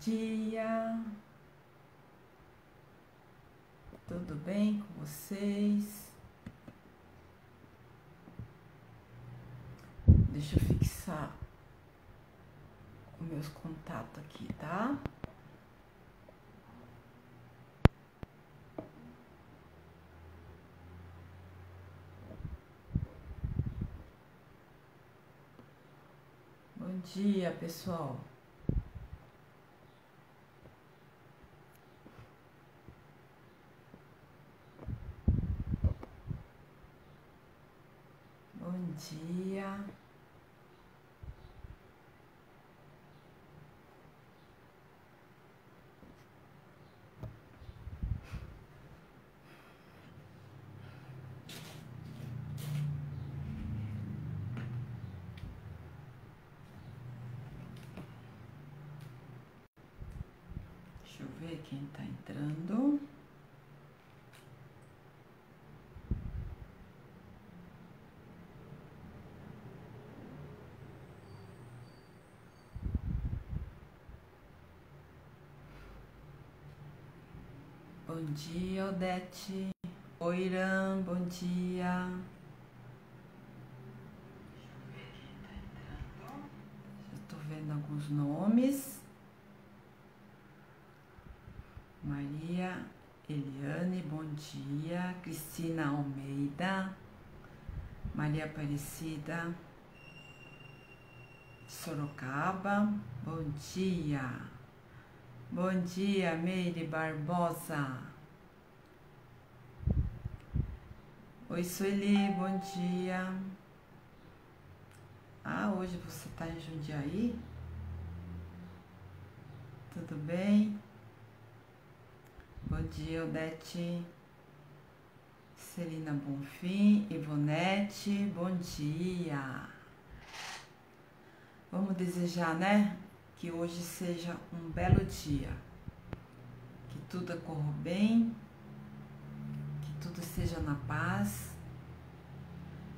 dia. Tudo bem com vocês? Deixa eu fixar os meus contatos aqui, tá? Bom dia, pessoal. Bom dia. Deixa eu ver quem tá entrando. Bom dia, Odete. Oi, Irã, bom dia. Já tô vendo alguns nomes. Maria Eliane, bom dia. Cristina Almeida. Maria Aparecida. Sorocaba, bom dia. Bom dia, Meire Barbosa. Oi, Sueli, bom dia. Ah, hoje você está em Jundiaí? Tudo bem? Bom dia, Odete. Celina Bonfim, Ivonete, bom dia. Vamos desejar, né? Que hoje seja um belo dia. Que tudo corra bem. Que tudo seja na paz.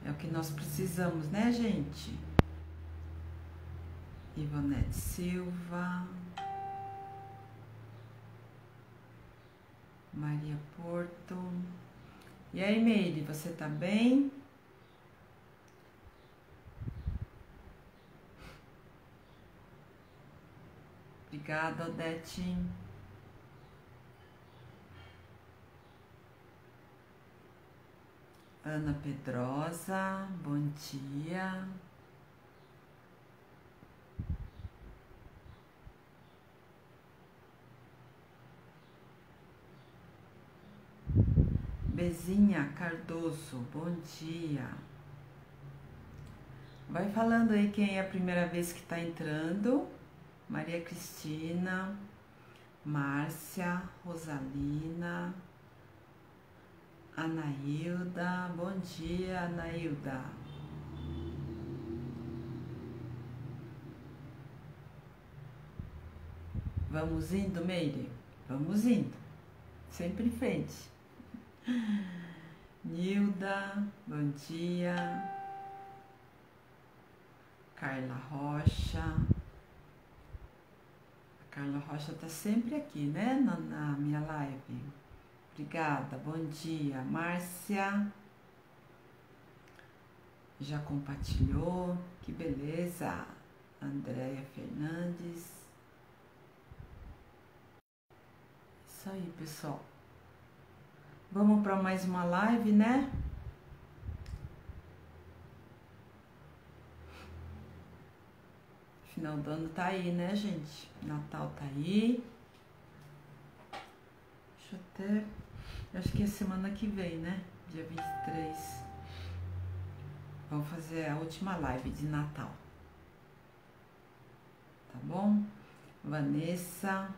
É o que nós precisamos, né, gente? Ivonete Silva. Maria Porto. E aí, Meire, você tá bem? Obrigada, Odete. Ana Pedrosa, bom dia. Bezinha Cardoso, bom dia. Vai falando aí quem é a primeira vez que está entrando. Maria Cristina, Márcia, Rosalina, Anailda, bom dia, Anailda. Vamos indo, Meire? Vamos indo. Sempre em frente. Nilda, bom dia. Carla Rocha. A Carla Rocha tá sempre aqui, né? Na, na minha live. Obrigada, bom dia. Márcia. Já compartilhou, que beleza. Andréia Fernandes. Isso aí, pessoal. Vamos para mais uma live, né? Final do ano tá aí, né, gente? Natal tá aí. Deixa eu até. Acho que é semana que vem, né? Dia 23. Vamos fazer a última live de Natal. Tá bom? Vanessa.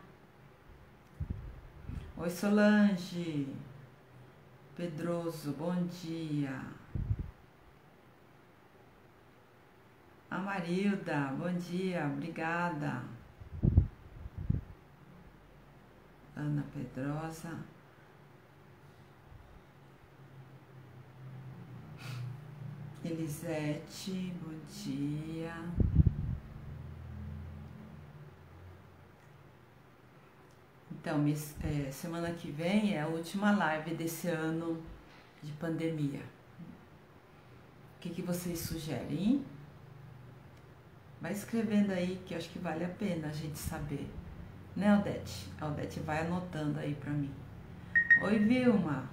Oi, Solange. Pedroso, bom dia. Amarilda, bom dia, obrigada. Ana Pedrosa. Elisete, bom dia. Então, é, semana que vem é a última live desse ano de pandemia. O que, que vocês sugerem? Vai escrevendo aí que eu acho que vale a pena a gente saber. Né, Odete? A Odete vai anotando aí pra mim. Oi, Vilma.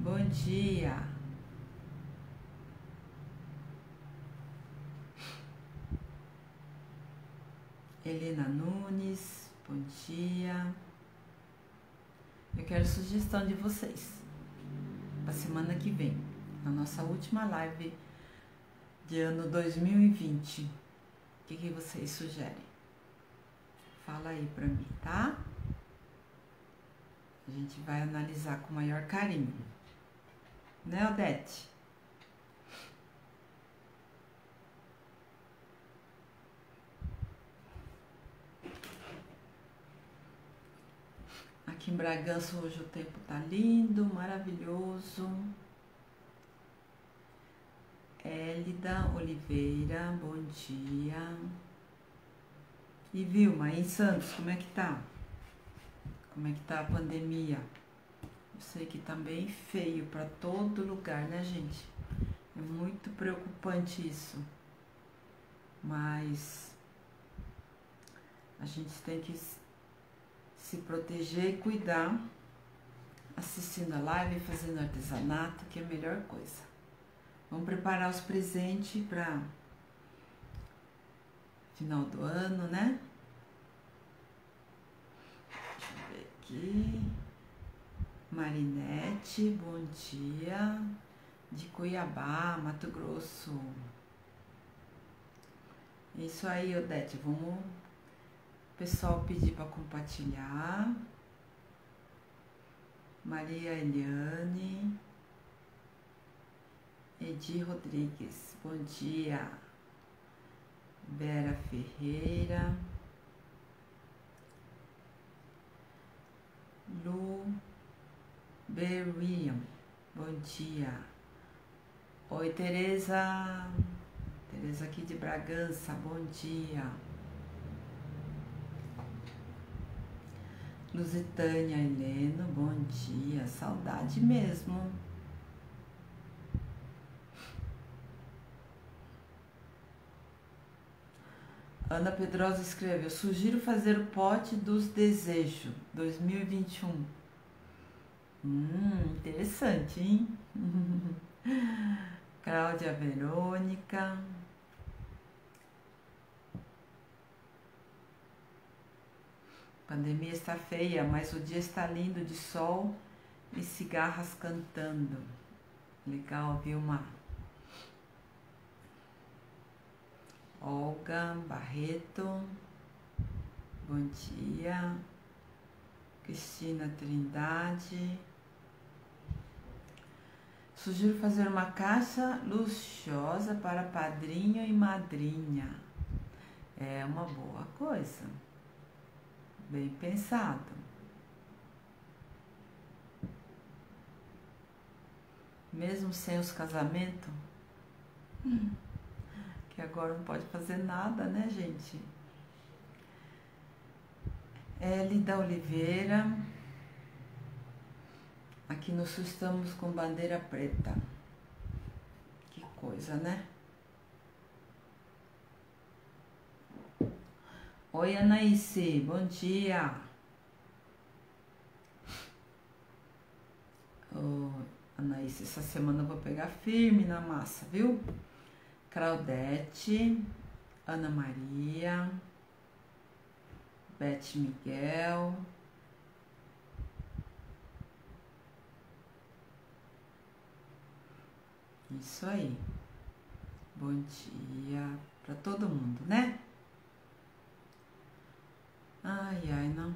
Bom dia. Helena Nunes. Bom dia. Eu quero sugestão de vocês para semana que vem, na nossa última live de ano 2020. O que, que vocês sugerem? Fala aí para mim, tá? A gente vai analisar com maior carinho. Né, Odete? Aqui em Bragança hoje o tempo tá lindo, maravilhoso. Élida Oliveira, bom dia. E Vilma, em Santos, como é que tá? Como é que tá a pandemia? Eu sei que tá bem feio para todo lugar, né, gente? É muito preocupante isso. Mas a gente tem que se proteger e cuidar, assistindo a live, fazendo artesanato, que é a melhor coisa. Vamos preparar os presentes para final do ano, né? Deixa eu ver aqui. Marinete, bom dia. De Cuiabá, Mato Grosso. Isso aí, Odete, vamos pessoal pedir para compartilhar. Maria Eliane. Edi Rodrigues, bom dia. Vera Ferreira. Lu Beriam, bom dia. Oi, Tereza. Tereza aqui de Bragança, bom dia. Lusitânia Heleno, bom dia. Saudade mesmo. Ana Pedrosa escreveu: Sugiro fazer o pote dos desejos 2021. Hum, interessante, hein? Cláudia Verônica. Pandemia está feia, mas o dia está lindo de sol e cigarras cantando. Legal, Vilma? Olga Barreto, bom dia. Cristina Trindade. Sugiro fazer uma caixa luxuosa para padrinho e madrinha. É uma boa coisa. Bem pensado. Mesmo sem os casamentos, hum. que agora não pode fazer nada, né, gente? Elida Oliveira. Aqui no sul estamos com bandeira preta. Que coisa, né? Oi, Anaíse, bom dia. Oh, Anaíse, essa semana eu vou pegar firme na massa, viu? Claudete, Ana Maria, Beth Miguel. Isso aí. Bom dia para todo mundo, né? Ai, ai, não.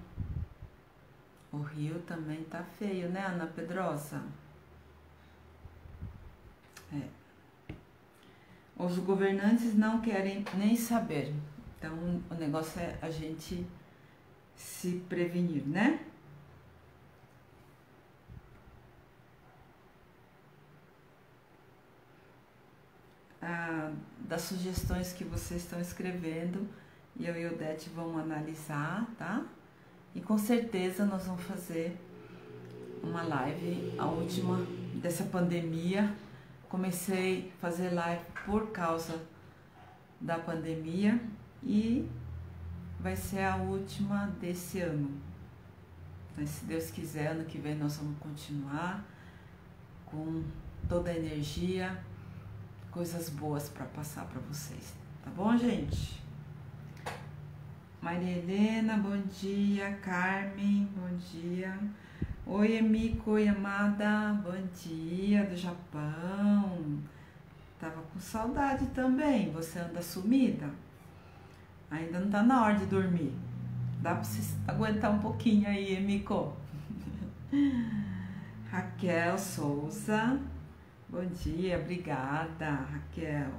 O rio também tá feio, né, Ana Pedrosa? É. Os governantes não querem nem saber. Então, o negócio é a gente se prevenir, né? Ah, das sugestões que vocês estão escrevendo e eu e o Odete vamos analisar, tá? E com certeza nós vamos fazer uma live, a última dessa pandemia. Comecei a fazer live por causa da pandemia e vai ser a última desse ano. Mas se Deus quiser, ano que vem nós vamos continuar com toda a energia, coisas boas para passar para vocês. Tá bom, gente? Maria Helena, bom dia. Carmen, bom dia. Oi, Emiko Yamada, bom dia do Japão. Tava com saudade também. Você anda sumida? Ainda não tá na hora de dormir. Dá pra você aguentar um pouquinho aí, Emiko. Raquel Souza, bom dia, obrigada, Raquel.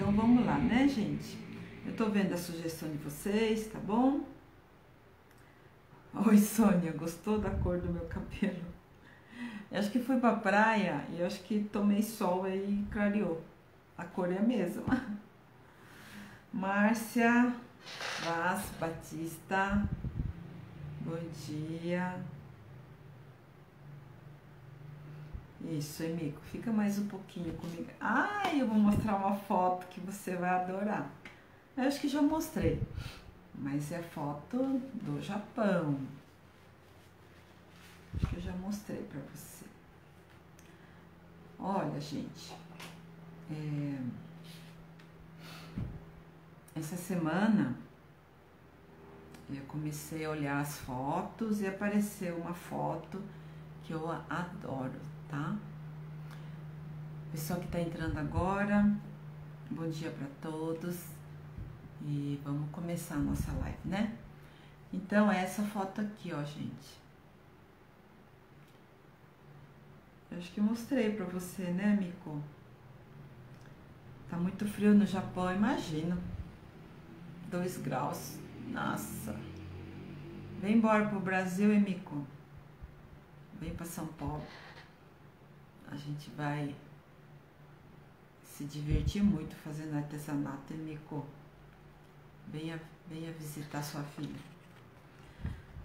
Então vamos lá, né, gente? Eu tô vendo a sugestão de vocês, tá bom? Oi, Sônia, gostou da cor do meu cabelo? Eu acho que fui pra praia e eu acho que tomei sol e clareou. A cor é a mesma. Márcia Vaz Batista, bom dia. Isso, Emico, fica mais um pouquinho comigo. Ai, eu vou mostrar uma foto que você vai adorar. Eu acho que já mostrei, mas é foto do Japão. Acho que eu já mostrei para você. Olha, gente, é... essa semana eu comecei a olhar as fotos e apareceu uma foto que eu adoro tá? Pessoal que está entrando agora, bom dia para todos e vamos começar a nossa live, né? Então, é essa foto aqui, ó, gente. Eu acho que mostrei para você, né, Mico? Tá muito frio no Japão, imagino. 2 graus. Nossa. Vem embora pro Brasil, Mico? Vem para São Paulo a gente vai se divertir muito fazendo artesanato e mico. Venha, venha visitar sua filha.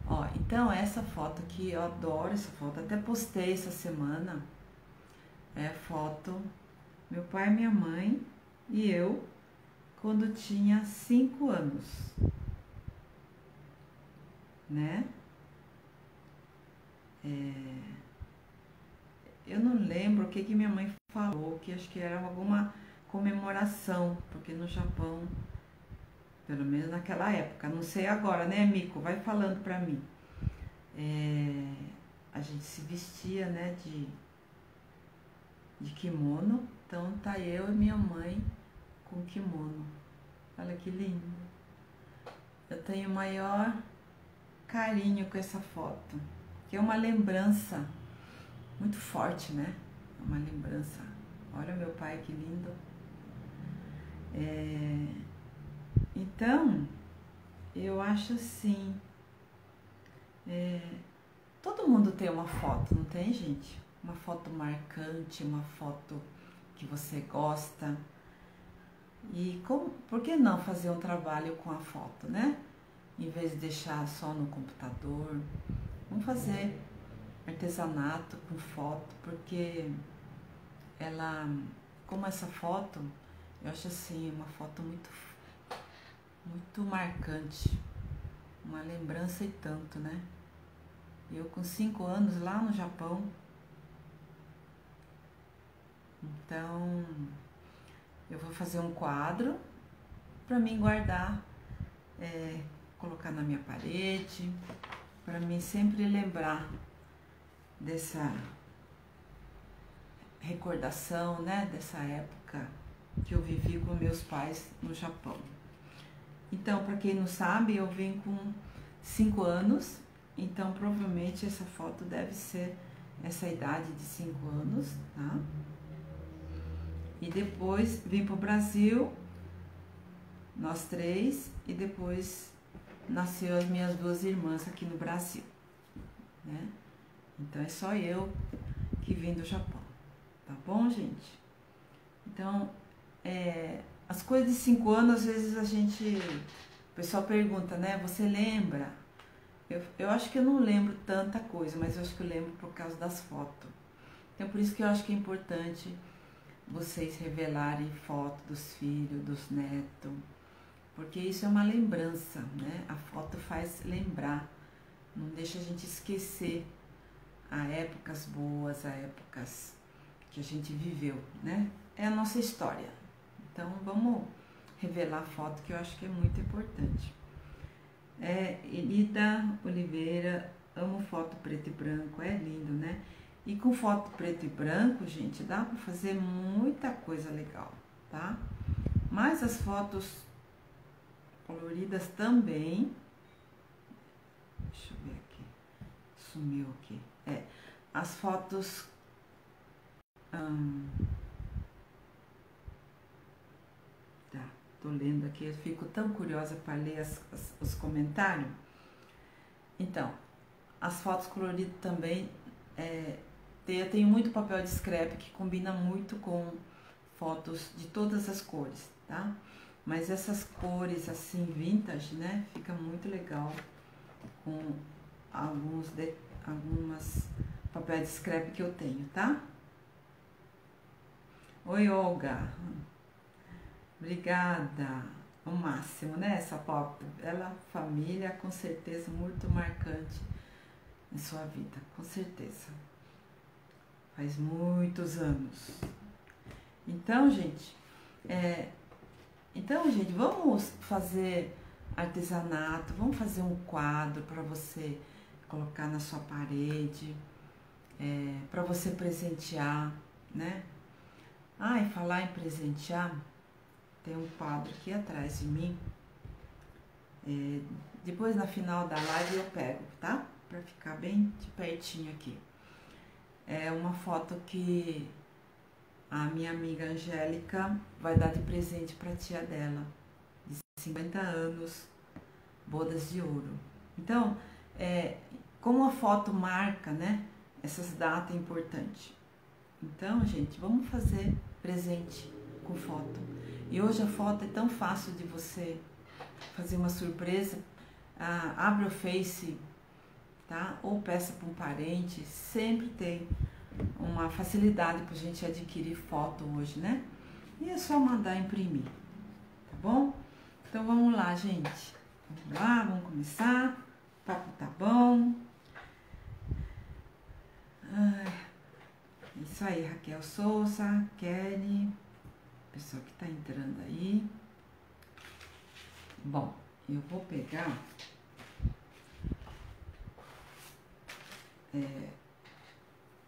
Ó, então essa foto aqui, eu adoro essa foto, até postei essa semana. É foto meu pai, minha mãe e eu quando tinha cinco anos, né? É, eu não lembro o que, que minha mãe falou, que acho que era alguma comemoração, porque no Japão, pelo menos naquela época, não sei agora, né, Mico? Vai falando pra mim. É, a gente se vestia, né, de, de kimono, então tá eu e minha mãe com kimono. Olha que lindo. Eu tenho maior carinho com essa foto, que é uma lembrança muito forte, né? É uma lembrança. Olha meu pai que lindo. É... Então, eu acho assim. É... Todo mundo tem uma foto, não tem, gente? Uma foto marcante, uma foto que você gosta. E como, por que não fazer um trabalho com a foto, né? Em vez de deixar só no computador, vamos fazer artesanato com foto, porque ela, como essa foto, eu acho assim, uma foto muito, muito marcante, uma lembrança e tanto, né? Eu com cinco anos lá no Japão, então eu vou fazer um quadro para mim guardar, é, colocar na minha parede, para mim sempre lembrar dessa recordação, né, dessa época que eu vivi com meus pais no Japão. Então, para quem não sabe, eu vim com cinco anos, então provavelmente essa foto deve ser essa idade de cinco anos, tá? E depois vim para o Brasil, nós três, e depois nasceu as minhas duas irmãs aqui no Brasil, né? Então é só eu que vim do Japão. tá bom, gente? Então, é, as coisas de cinco anos, às vezes a gente. O pessoal pergunta, né? Você lembra? Eu, eu acho que eu não lembro tanta coisa, mas eu acho que eu lembro por causa das fotos. Então, por isso que eu acho que é importante vocês revelarem foto dos filhos, dos netos, porque isso é uma lembrança, né? A foto faz lembrar, não deixa a gente esquecer a épocas boas, a épocas que a gente viveu, né? É a nossa história. Então vamos revelar a foto que eu acho que é muito importante. É, Elida Oliveira, amo foto preto e branco, é lindo, né? E com foto preto e branco, gente, dá para fazer muita coisa legal, tá? Mas as fotos coloridas também. Deixa eu ver aqui. Sumiu aqui. É, as fotos. Hum, tá, tô lendo aqui, eu fico tão curiosa para ler as, as, os comentários. Então, as fotos coloridas também. É, eu tenho muito papel de scrap que combina muito com fotos de todas as cores, tá? Mas essas cores assim vintage, né? Fica muito legal com alguns de, algumas papéis de scrap que eu tenho, tá? Oi, Olga. Obrigada. O máximo, né? Essa pop, ela família com certeza muito marcante em sua vida, com certeza. Faz muitos anos. Então, gente, é, então, gente, vamos fazer artesanato, vamos fazer um quadro para você colocar na sua parede, é, para você presentear, né? Ah, e falar em presentear, tem um quadro aqui atrás de mim. É, depois na final da live eu pego, tá? Para ficar bem de pertinho aqui. É uma foto que a minha amiga Angélica vai dar de presente para tia dela, de 50 anos, bodas de ouro. Então, é, como a foto marca, né, essas datas importantes. Então, gente, vamos fazer presente com foto. E hoje a foto é tão fácil de você fazer uma surpresa. Ah, abre o Face, tá? Ou peça para um parente, sempre tem uma facilidade para a gente adquirir foto hoje, né? E é só mandar imprimir, tá bom? Então vamos lá, gente. Vamos lá, vamos começar. O papo tá bom. Ai, isso aí, Raquel Souza, Kelly, pessoa que tá entrando aí. Bom, eu vou pegar. É,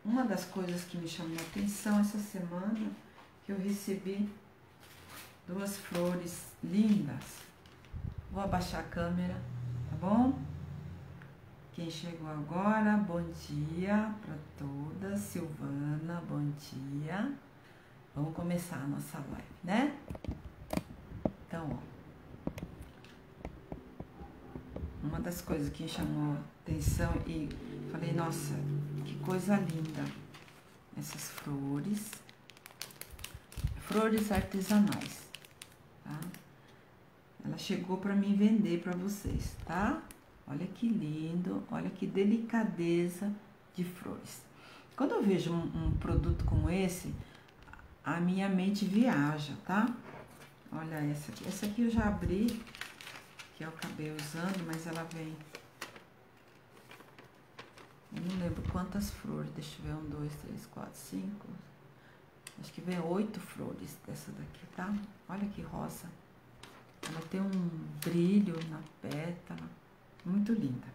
uma das coisas que me chamou a atenção essa semana que eu recebi duas flores lindas. Vou abaixar a câmera, tá bom? Quem chegou agora, bom dia para todas. Silvana, bom dia. Vamos começar a nossa live, né? Então, ó. Uma das coisas que chamou atenção e falei, nossa, que coisa linda. Essas flores. Flores artesanais, tá? Ela chegou para mim vender para vocês, tá? Olha que lindo, olha que delicadeza de flores. Quando eu vejo um, um produto como esse, a minha mente viaja, tá? Olha essa aqui. Essa aqui eu já abri, que eu acabei usando, mas ela vem eu não lembro quantas flores. Deixa eu ver. Um, dois, três, quatro, cinco. Acho que vem oito flores dessa daqui, tá? Olha que rosa. Ela tem um brilho na pétala. Muito linda.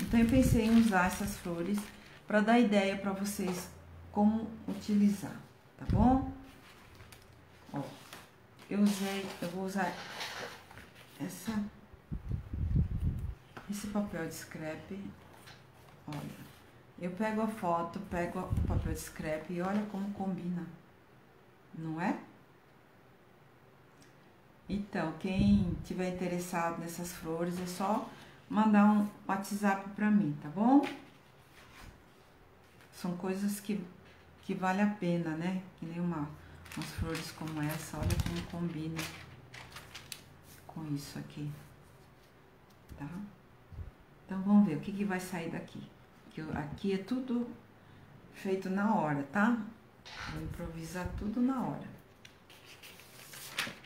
Então eu pensei em usar essas flores para dar ideia para vocês como utilizar, tá bom? Ó, eu usei, eu vou usar essa esse papel de scrap. Olha, eu pego a foto, pego o papel de scrap e olha como combina, não é? Então, quem tiver interessado nessas flores é só mandar um WhatsApp para mim, tá bom? São coisas que que vale a pena, né? Que nem uma, umas flores como essa, olha como combina com isso aqui, tá? Então, vamos ver o que, que vai sair daqui. Que aqui é tudo feito na hora, tá? Vou improvisar tudo na hora.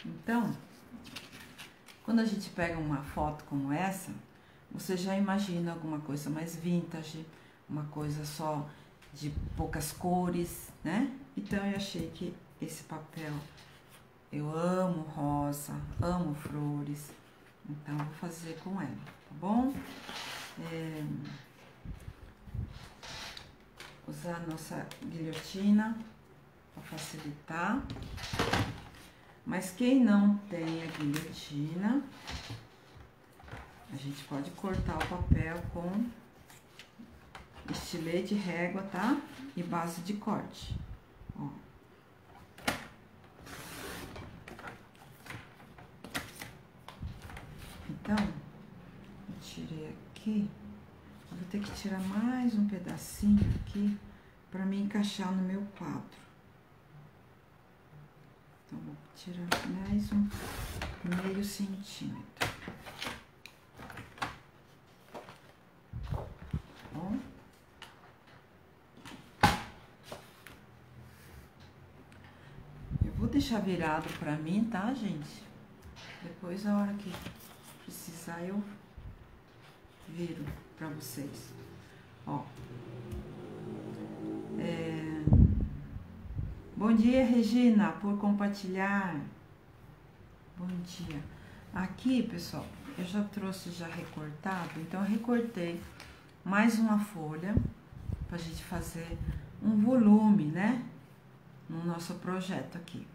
Então, quando a gente pega uma foto como essa, você já imagina alguma coisa mais vintage, uma coisa só de poucas cores, né? Então eu achei que esse papel, eu amo rosa, amo flores, então vou fazer com ela, tá bom? É, usar a nossa guilhotina para facilitar. Mas quem não tem a guilhotina, a gente pode cortar o papel com estilete, régua, tá? E base de corte, ó. Então, eu tirei aqui, vou ter que tirar mais um pedacinho aqui para me encaixar no meu quadro. Então, vou tirar mais um meio centímetro. Bom. Eu vou deixar virado pra mim, tá, gente? Depois, a hora que precisar, eu viro pra vocês. Ó. É... Bom dia, Regina, por compartilhar. Bom dia. Aqui, pessoal, eu já trouxe já recortado, então eu recortei mais uma folha pra gente fazer um volume, né? No nosso projeto aqui,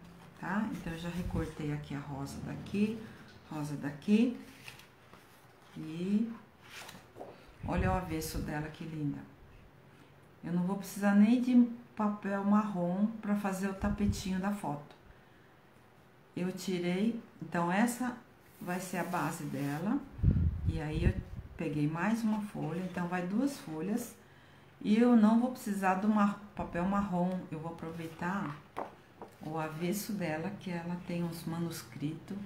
tá? Então eu já recortei aqui a rosa daqui, rosa daqui. E olha o avesso dela que linda. Eu não vou precisar nem de papel marrom para fazer o tapetinho da foto. Eu tirei, então essa vai ser a base dela. E aí eu peguei mais uma folha, então vai duas folhas. E eu não vou precisar do mar, papel marrom, eu vou aproveitar o avesso dela, que ela tem uns manuscritos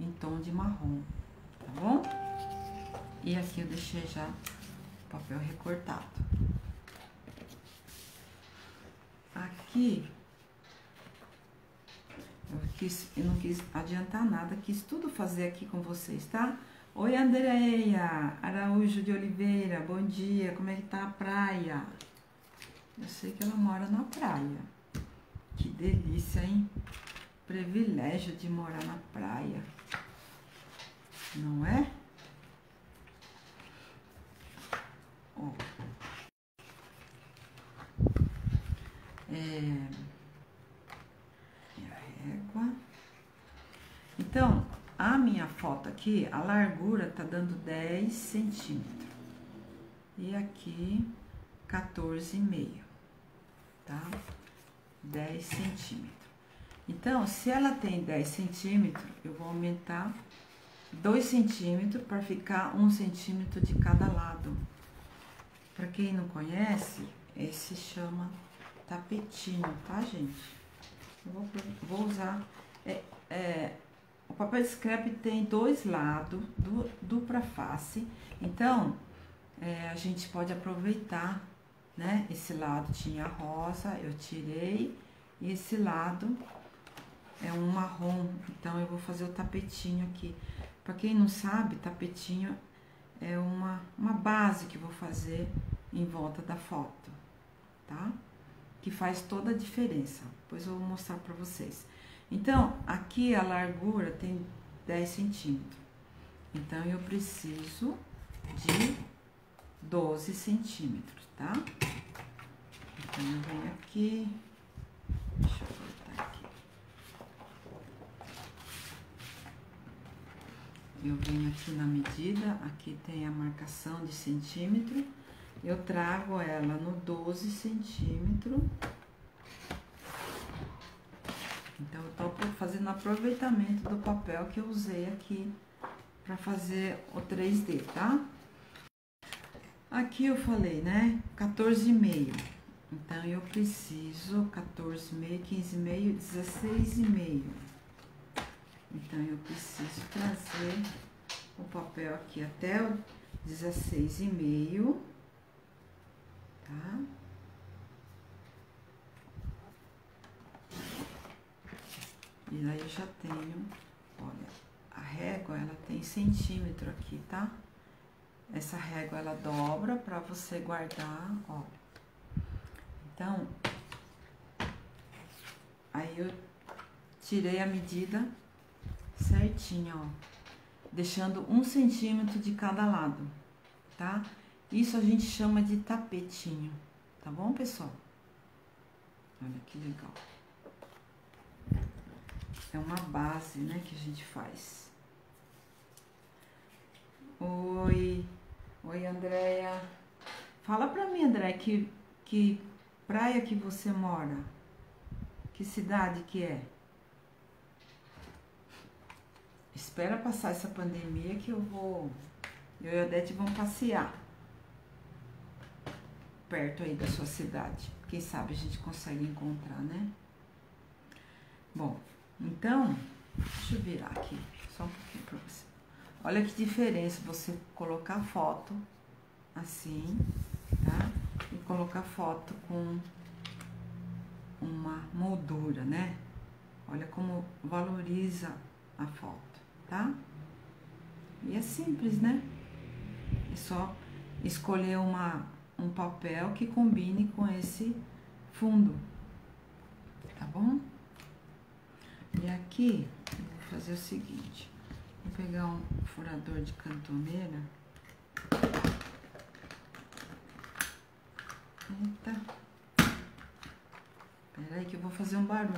em tom de marrom, tá bom? E aqui eu deixei já o papel recortado. Aqui, eu, quis, eu não quis adiantar nada, quis tudo fazer aqui com vocês, tá? Oi, Andreia Araújo de Oliveira, bom dia, como é que tá a praia? Eu sei que ela mora na praia. Delícia, hein? Privilégio de morar na praia. Não é? Ó. É... a régua. Então, a minha foto aqui, a largura tá dando 10 centímetros. E aqui, 14,5, tá? 10 centímetros. Então, se ela tem 10 centímetros, eu vou aumentar 2 centímetros para ficar 1 centímetro de cada lado. Para quem não conhece, esse chama tapetinho, tá, gente? Eu vou, vou usar... É, é, o papel de scrap tem dois lados, du, dupla face. Então, é, a gente pode aproveitar, né? Esse lado tinha rosa, eu tirei. E esse lado é um marrom, então eu vou fazer o tapetinho aqui. Para quem não sabe, tapetinho é uma, uma base que vou fazer em volta da foto, tá? Que faz toda a diferença. Depois eu vou mostrar para vocês. Então, aqui a largura tem 10 centímetros. Então, eu preciso de 12 centímetros, tá? Então, venho aqui. Deixa eu cortar aqui. Eu venho aqui na medida, aqui tem a marcação de centímetro. Eu trago ela no 12 centímetros. Então, eu tô fazendo aproveitamento do papel que eu usei aqui para fazer o 3D, tá? Aqui eu falei, né? 14,5. Então eu preciso 14,5, 15,5, 16,5. Então eu preciso trazer o papel aqui até o 16,5, tá? E aí eu já tenho, olha, a régua ela tem centímetro aqui, tá? Essa régua ela dobra para você guardar, ó. Então, aí eu tirei a medida certinha, ó, deixando um centímetro de cada lado, tá? Isso a gente chama de tapetinho, tá bom, pessoal? Olha que legal. É uma base, né, que a gente faz. Oi, oi, Andréia. Fala pra mim, André, que, que praia que você mora? Que cidade que é? Espera passar essa pandemia que eu vou. Eu e a Odete vamos passear. Perto aí da sua cidade. Quem sabe a gente consegue encontrar, né? Bom, então, deixa eu virar aqui, só um pouquinho pra você. Olha que diferença você colocar foto assim, tá? E colocar foto com uma moldura, né? Olha como valoriza a foto, tá? E é simples, né? É só escolher uma, um papel que combine com esse fundo, tá bom? E aqui, vou fazer o seguinte. Vou pegar um furador de cantoneira. Eita. Pera aí que eu vou fazer um barulho.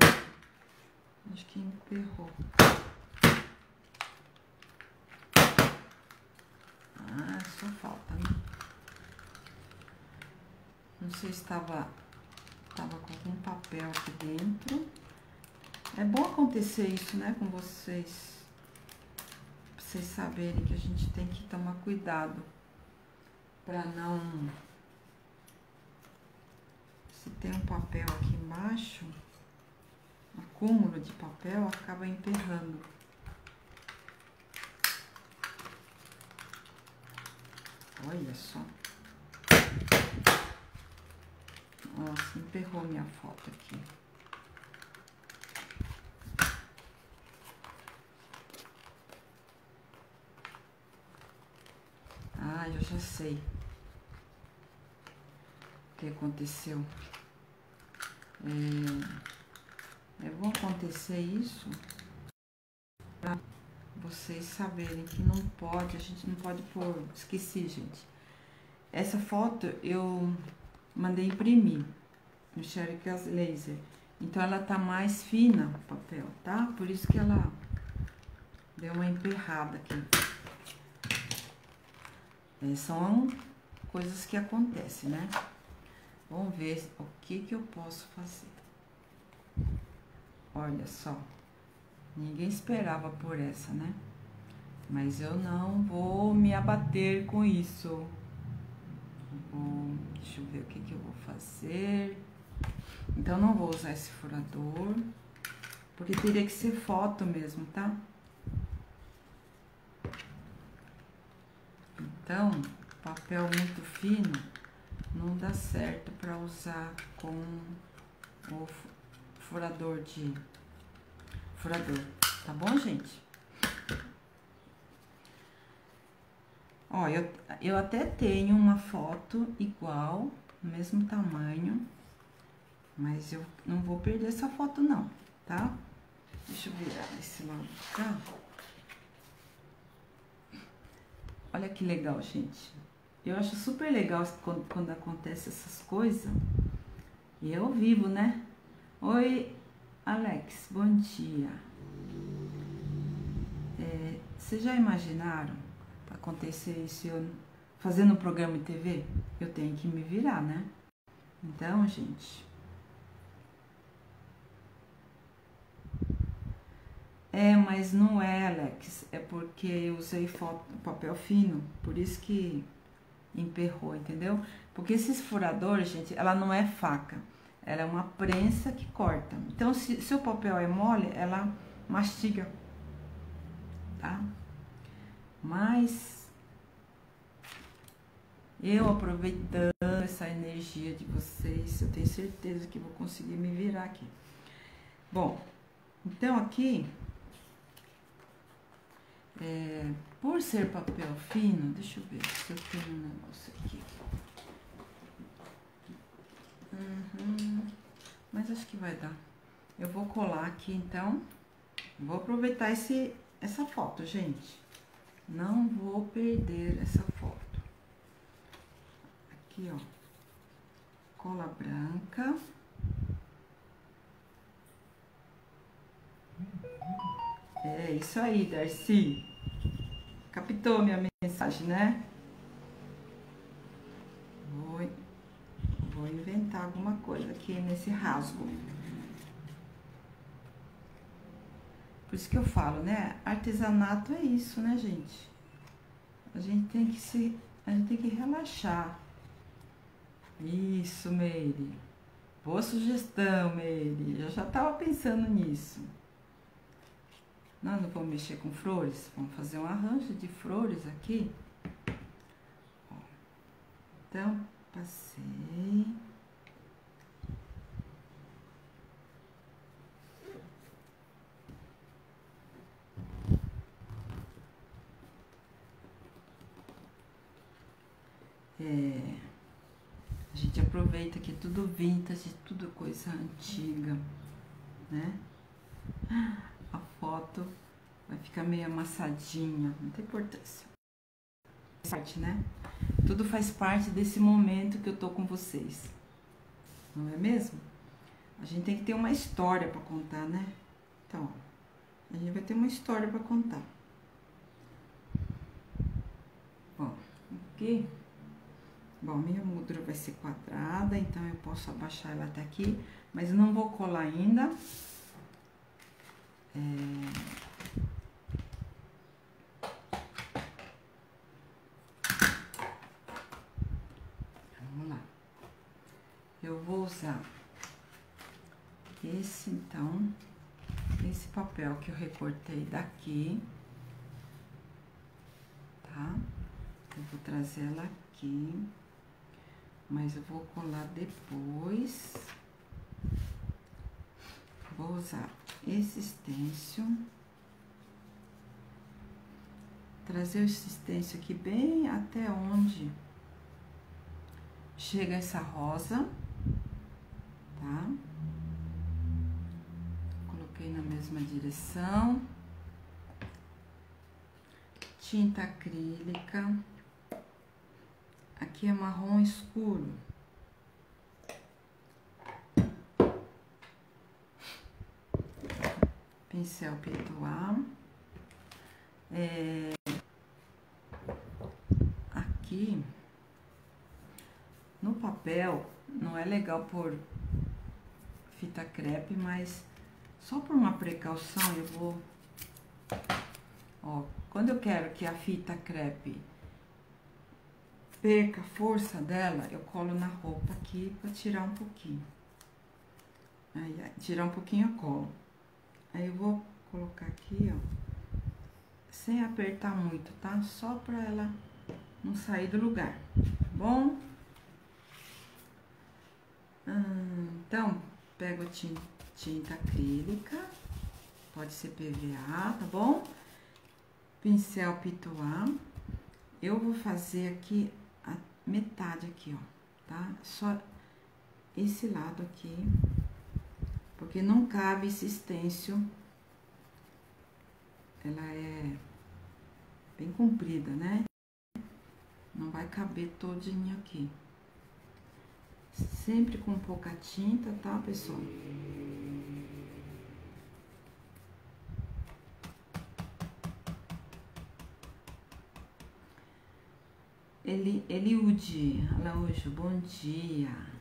Acho que emperrou. Ah, só falta, né? Não sei se estava tava com algum papel aqui dentro. É bom acontecer isso, né, com vocês. Vocês saberem que a gente tem que tomar cuidado para não. Se tem um papel aqui embaixo, acúmulo de papel acaba emperrando. Olha só. Nossa, emperrou minha foto aqui. Ah, eu já sei o que aconteceu. É, bom acontecer isso para vocês saberem que não pode, a gente não pode pôr. Esqueci, gente. Essa foto eu mandei imprimir no Xerox Laser. Então ela tá mais fina o papel, tá? Por isso que ela deu uma emperrada aqui. São coisas que acontecem, né? Vamos ver o que que eu posso fazer. Olha só, ninguém esperava por essa, né? Mas eu não vou me abater com isso. Bom, deixa eu ver o que que eu vou fazer. Então, não vou usar esse furador, porque teria que ser foto mesmo, tá? Então, papel muito fino não dá certo para usar com o furador de furador, tá bom, gente? Ó, eu, eu até tenho uma foto igual, mesmo tamanho, mas eu não vou perder essa foto não, tá? Deixa eu virar esse lado cá. Olha que legal, gente. Eu acho super legal quando, quando acontece essas coisas. E eu vivo, né? Oi, Alex, bom dia. É, vocês já imaginaram acontecer isso eu fazendo um programa de TV? Eu tenho que me virar, né? Então, gente, É, mas não é, Alex. É porque eu usei papel fino. Por isso que emperrou, entendeu? Porque esses furadores, gente, ela não é faca. Ela é uma prensa que corta. Então, se, se o papel é mole, ela mastiga, tá? Mas eu aproveitando essa energia de vocês, eu tenho certeza que vou conseguir me virar aqui. Bom, então aqui, é, por ser papel fino, deixa eu ver se eu tenho um negócio aqui. Uhum, mas acho que vai dar. Eu vou colar aqui então. Vou aproveitar esse, essa foto, gente. Não vou perder essa foto. Aqui, ó. Cola branca. É isso aí, Darcy. Captou minha mensagem, né? Vou, vou inventar alguma coisa aqui nesse rasgo. Por isso que eu falo, né? Artesanato é isso, né, gente? A gente tem que se. A gente tem que relaxar. Isso, Meire. Boa sugestão, Meire. Eu já estava pensando nisso. Nós não vamos mexer com flores? Vamos fazer um arranjo de flores aqui. Então, passei. É, a gente aproveita que tudo vintage, tudo coisa antiga, né? A foto vai ficar meio amassadinha, não tem importância. Parte, né? Tudo faz parte desse momento que eu tô com vocês. Não é mesmo? A gente tem que ter uma história para contar, né? Então, a gente vai ter uma história para contar. Bom, aqui. Bom, minha moldura vai ser quadrada, então eu posso abaixar ela até aqui, mas não vou colar ainda. É... Vamos lá. Eu vou usar esse, então, esse papel que eu recortei daqui, tá? Eu vou trazer ela aqui mas eu vou colar depois. Vou usar esse stencil. Trazer esse stencil aqui bem até onde chega essa rosa, tá? Coloquei na mesma direção. Tinta acrílica. Aqui é marrom escuro. Pincel peitoal. É, aqui, no papel, não é legal por fita crepe, mas só por uma precaução eu vou... Ó, quando eu quero que a fita crepe perca a força dela, eu colo na roupa aqui pra tirar um pouquinho. Aí, tirar um pouquinho a colo. Aí eu vou colocar aqui, ó, sem apertar muito, tá? Só pra ela não sair do lugar, tá bom? Hum, então, pego tinta, tinta acrílica, pode ser PVA, tá bom? Pincel pituá. Eu vou fazer aqui metade aqui, ó, tá? Só esse lado aqui, porque não cabe esse stencil. Ela é bem comprida, né? Não vai caber todinho aqui. Sempre com pouca tinta, tá, pessoal? Eli, Eliude Araújo, bom dia.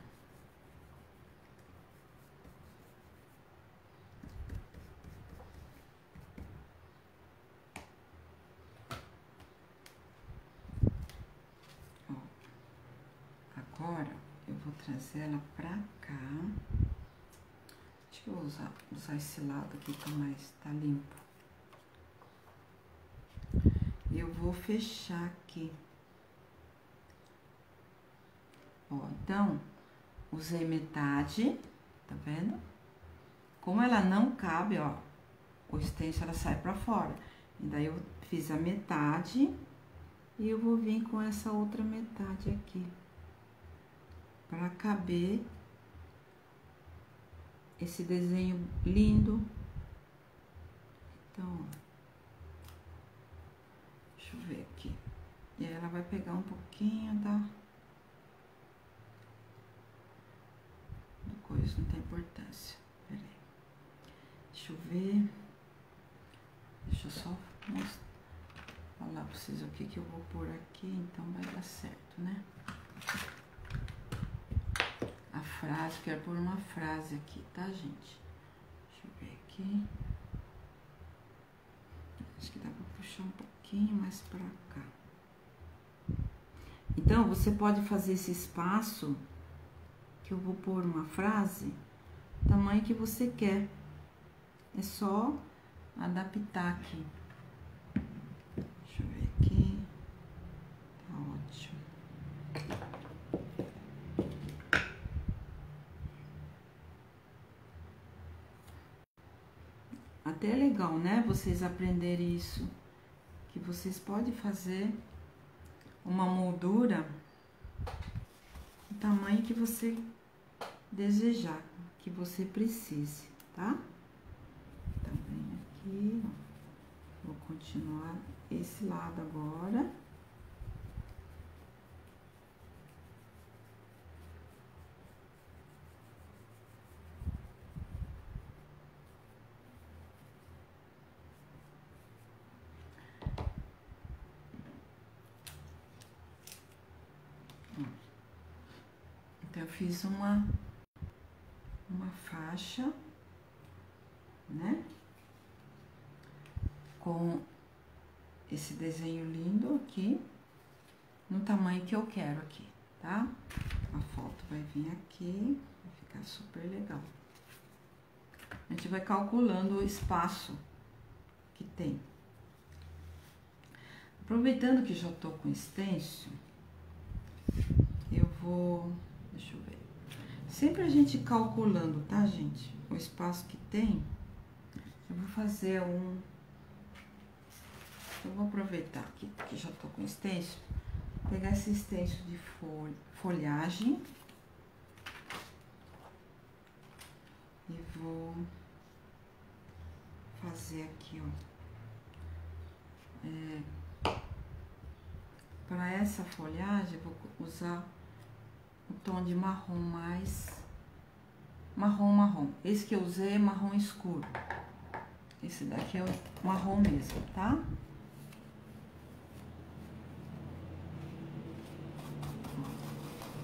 Trazer ela pra cá. Deixa eu usar, usar esse lado aqui que mais tá limpo. Eu vou fechar aqui. Ó, então, usei metade, tá vendo? Como ela não cabe, ó, o extenso ela sai pra fora. E daí eu fiz a metade e eu vou vir com essa outra metade aqui. Pra caber esse desenho lindo. Então, deixa eu ver aqui. E aí ela vai pegar um pouquinho da... Tá? coisa, não tem importância. Pera aí. Deixa eu ver. Deixa eu só mostrar. Falar pra vocês o que que eu vou pôr aqui, então vai dar certo, né? Frase, quero pôr uma frase aqui, tá, gente? Deixa eu ver aqui. Acho que dá pra puxar um pouquinho mais pra cá. Então, você pode fazer esse espaço que eu vou pôr uma frase, tamanho que você quer. É só adaptar aqui. Deixa eu ver aqui. Tá ótimo. Até é legal, né? Vocês aprenderem isso. Que vocês podem fazer uma moldura o tamanho que você desejar, que você precise, tá? Então, vem aqui, ó. Vou continuar esse lado agora. Então, eu fiz uma uma faixa, né? Com esse desenho lindo aqui, no tamanho que eu quero aqui, tá? A foto vai vir aqui, vai ficar super legal. A gente vai calculando o espaço que tem. Aproveitando que já tô com extenso, eu vou, deixa eu ver. Sempre a gente calculando, tá, gente? O espaço que tem. Eu vou fazer um... Eu vou aproveitar aqui, que já tô com extenso. Pegar esse extenso de folhagem. E vou fazer aqui, ó. É, para essa folhagem, eu vou usar o tom de marrom mais marrom, marrom. Esse que eu usei é marrom escuro. Esse daqui é o marrom mesmo, tá?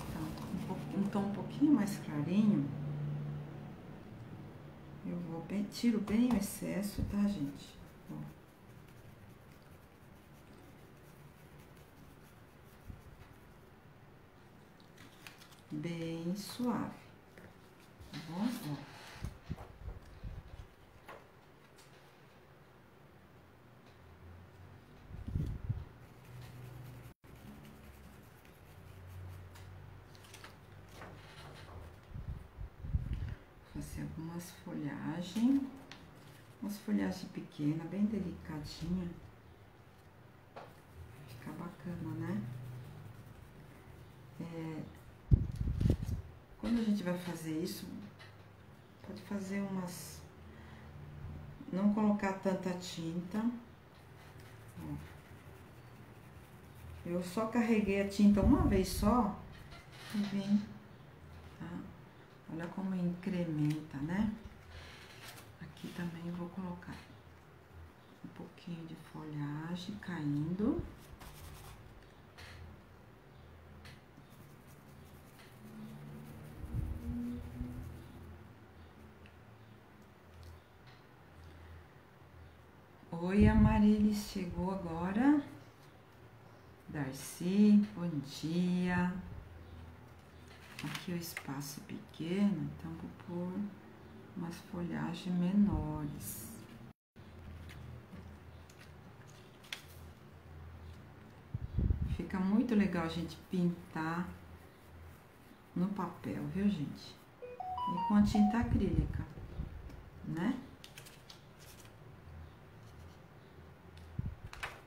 Então, um tom um pouquinho mais clarinho. Eu vou bem, tiro bem o excesso, tá, gente? Bem suave, tá bom? Ó. Fazer algumas folhagens, umas folhagens pequenas, bem delicadinha. Fica bacana, né? É, quando a gente vai fazer isso, pode fazer umas. Não colocar tanta tinta. Eu só carreguei a tinta uma vez só e vim, tá? Olha como incrementa, né? Aqui também vou colocar um pouquinho de folhagem caindo. Oi, Amarilis, chegou agora. Darcy, bom dia. Aqui o espaço é pequeno, então vou pôr umas folhagens menores. Fica muito legal a gente pintar no papel, viu, gente? E com a tinta acrílica, né?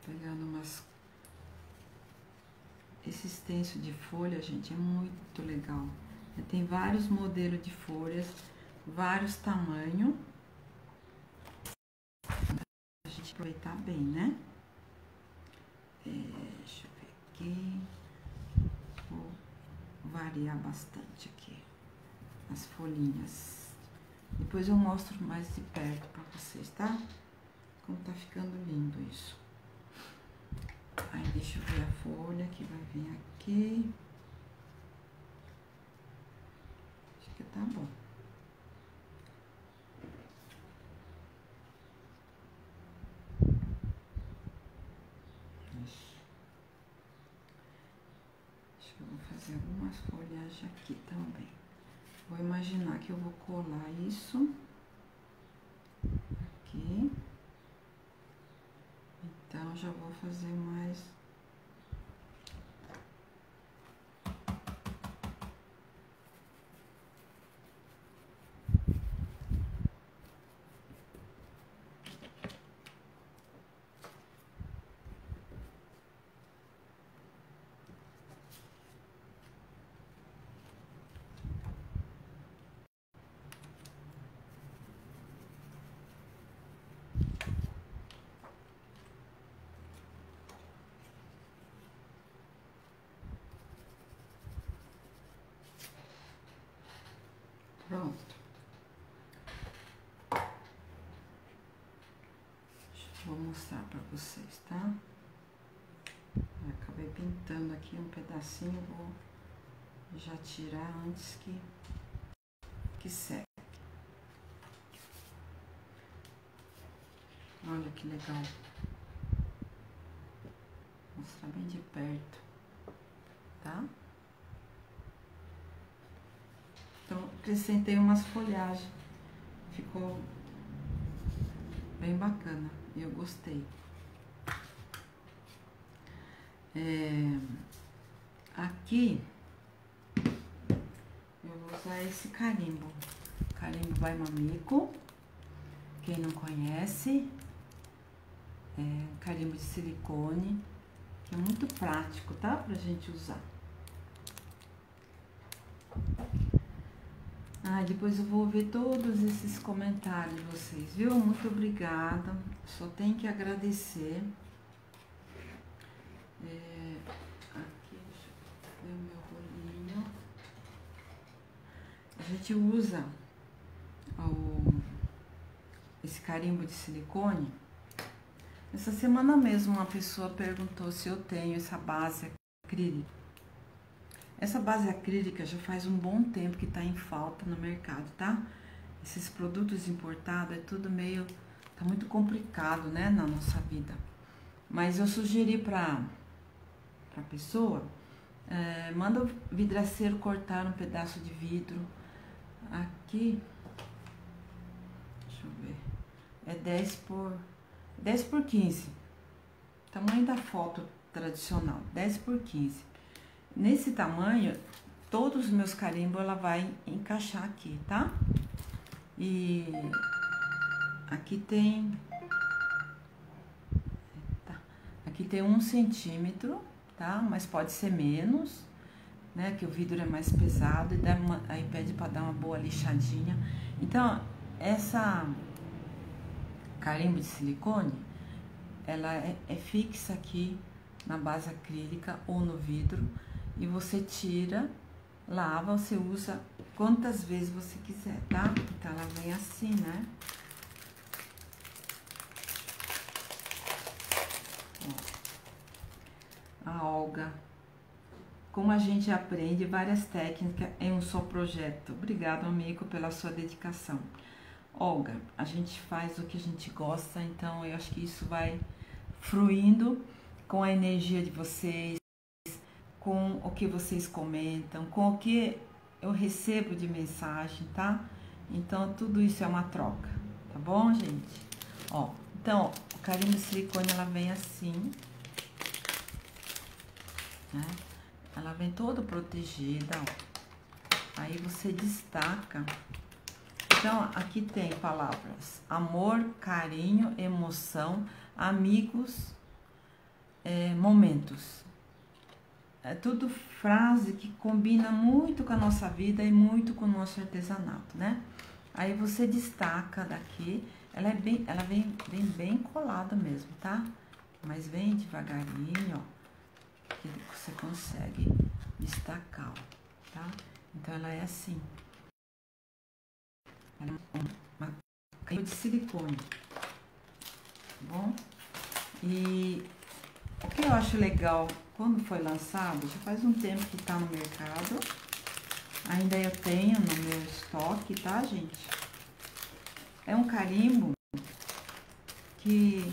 Pegando umas... Esse extenso de folha, gente, é muito legal. Tem vários modelos de folhas, vários tamanhos. A gente aproveitar bem, né? É, deixa eu ver aqui. Vou variar bastante aqui as folhinhas. Depois eu mostro mais de perto pra vocês, tá? Como tá ficando lindo isso. Aí deixa eu ver a folha que vai vir aqui. Acho que tá bom. Acho que eu vou fazer algumas folhagens aqui também. Vou imaginar que eu vou colar isso aqui. Então, já vou fazer mais Pronto. Vou mostrar pra vocês, tá? Eu acabei pintando aqui um pedacinho, vou já tirar antes que, que seque. Olha que legal. Vou mostrar bem de perto, tá? Então, acrescentei umas folhagens. Ficou bem bacana. Eu gostei. É, aqui eu vou usar esse carimbo. Carimbo by Mamico. Quem não conhece, é carimbo de silicone, que é muito prático, tá? Pra gente usar. Depois eu vou ver todos esses comentários de vocês, viu? Muito obrigada. Só tenho que agradecer. É, aqui, deixa eu ver o meu rolinho. A gente usa o, esse carimbo de silicone. Essa semana mesmo uma pessoa perguntou se eu tenho essa base acrílica. Essa base acrílica já faz um bom tempo que está em falta no mercado, tá? Esses produtos importados é tudo meio. tá muito complicado, né, na nossa vida. Mas eu sugeri para a pessoa: é, manda o vidraceiro cortar um pedaço de vidro. Aqui. Deixa eu ver. É 10 por. 10 por 15. Tamanho da foto tradicional: 10 por 15. Nesse tamanho, todos os meus carimbos ela vai encaixar aqui, tá? E aqui tem... Tá. Aqui tem um centímetro, tá? Mas pode ser menos, né? Que o vidro é mais pesado e dá uma, aí pede para dar uma boa lixadinha. Então, essa carimbo de silicone, ela é, é fixa aqui na base acrílica ou no vidro e você tira, lava, você usa quantas vezes você quiser, tá? Então ela vem assim, né? Ó. A Olga. Como a gente aprende várias técnicas em um só projeto. Obrigado, amigo, pela sua dedicação. Olga, a gente faz o que a gente gosta, então eu acho que isso vai fluindo com a energia de vocês, com o que vocês comentam, com o que eu recebo de mensagem, tá? Então tudo isso é uma troca, tá bom, gente? Ó, então, o carimbo de silicone ela vem assim, né? Ela vem toda protegida, ó. Aí você destaca. Então, aqui tem palavras amor, carinho, emoção, amigos, é, momentos. É tudo frase que combina muito com a nossa vida e muito com o nosso artesanato, né? Aí você destaca daqui, ela é bem, ela vem, vem bem colada mesmo, tá? Mas vem devagarinho, ó, que você consegue destacar, ó, tá? Então ela é assim. Ela é uma caixa de silicone, tá bom? E o que eu acho legal quando foi lançado, já faz um tempo que tá no mercado. Ainda eu tenho no meu estoque, tá, gente? É um carimbo que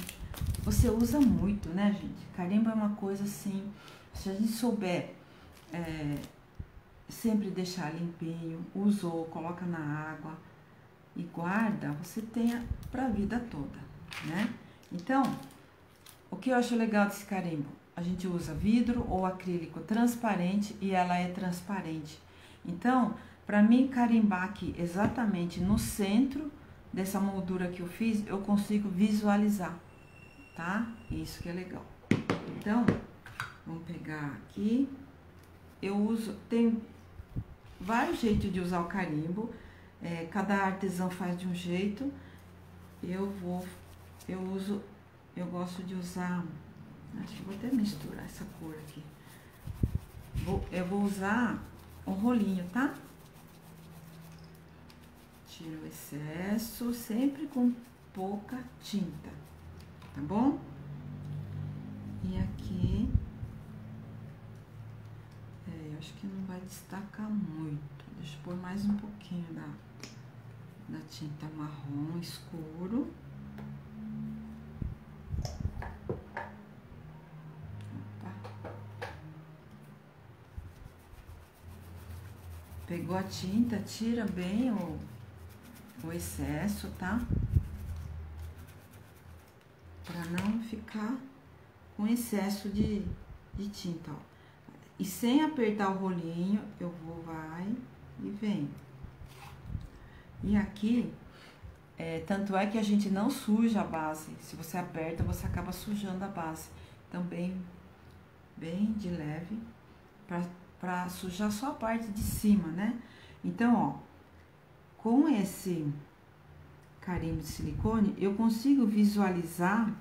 você usa muito, né, gente? Carimbo é uma coisa assim, se a gente souber é, sempre deixar limpinho, usou, coloca na água e guarda, você tenha para a vida toda, né? Então, o que eu acho legal desse carimbo? A gente usa vidro ou acrílico transparente e ela é transparente. Então, para mim carimbar aqui exatamente no centro dessa moldura que eu fiz, eu consigo visualizar, tá? Isso que é legal. Então, vamos pegar aqui. Eu uso, tem vários jeitos de usar o carimbo. É, cada artesão faz de um jeito. Eu vou, eu uso, eu gosto de usar, acho que vou até misturar essa cor aqui. Vou, eu vou usar um rolinho, tá? Tiro o excesso, sempre com pouca tinta, tá bom? E aqui acho que não vai destacar muito. Deixa eu pôr mais um pouquinho da, da tinta marrom escuro. Opa. Pegou a tinta, tira bem o, o excesso, tá? Pra não ficar com excesso de, de tinta, ó. E sem apertar o rolinho, eu vou, vai e vem. E aqui, é, tanto é que a gente não suja a base. Se você aperta, você acaba sujando a base. Então, bem, bem de leve, pra, pra sujar só a parte de cima, né? Então, ó, com esse carimbo de silicone, eu consigo visualizar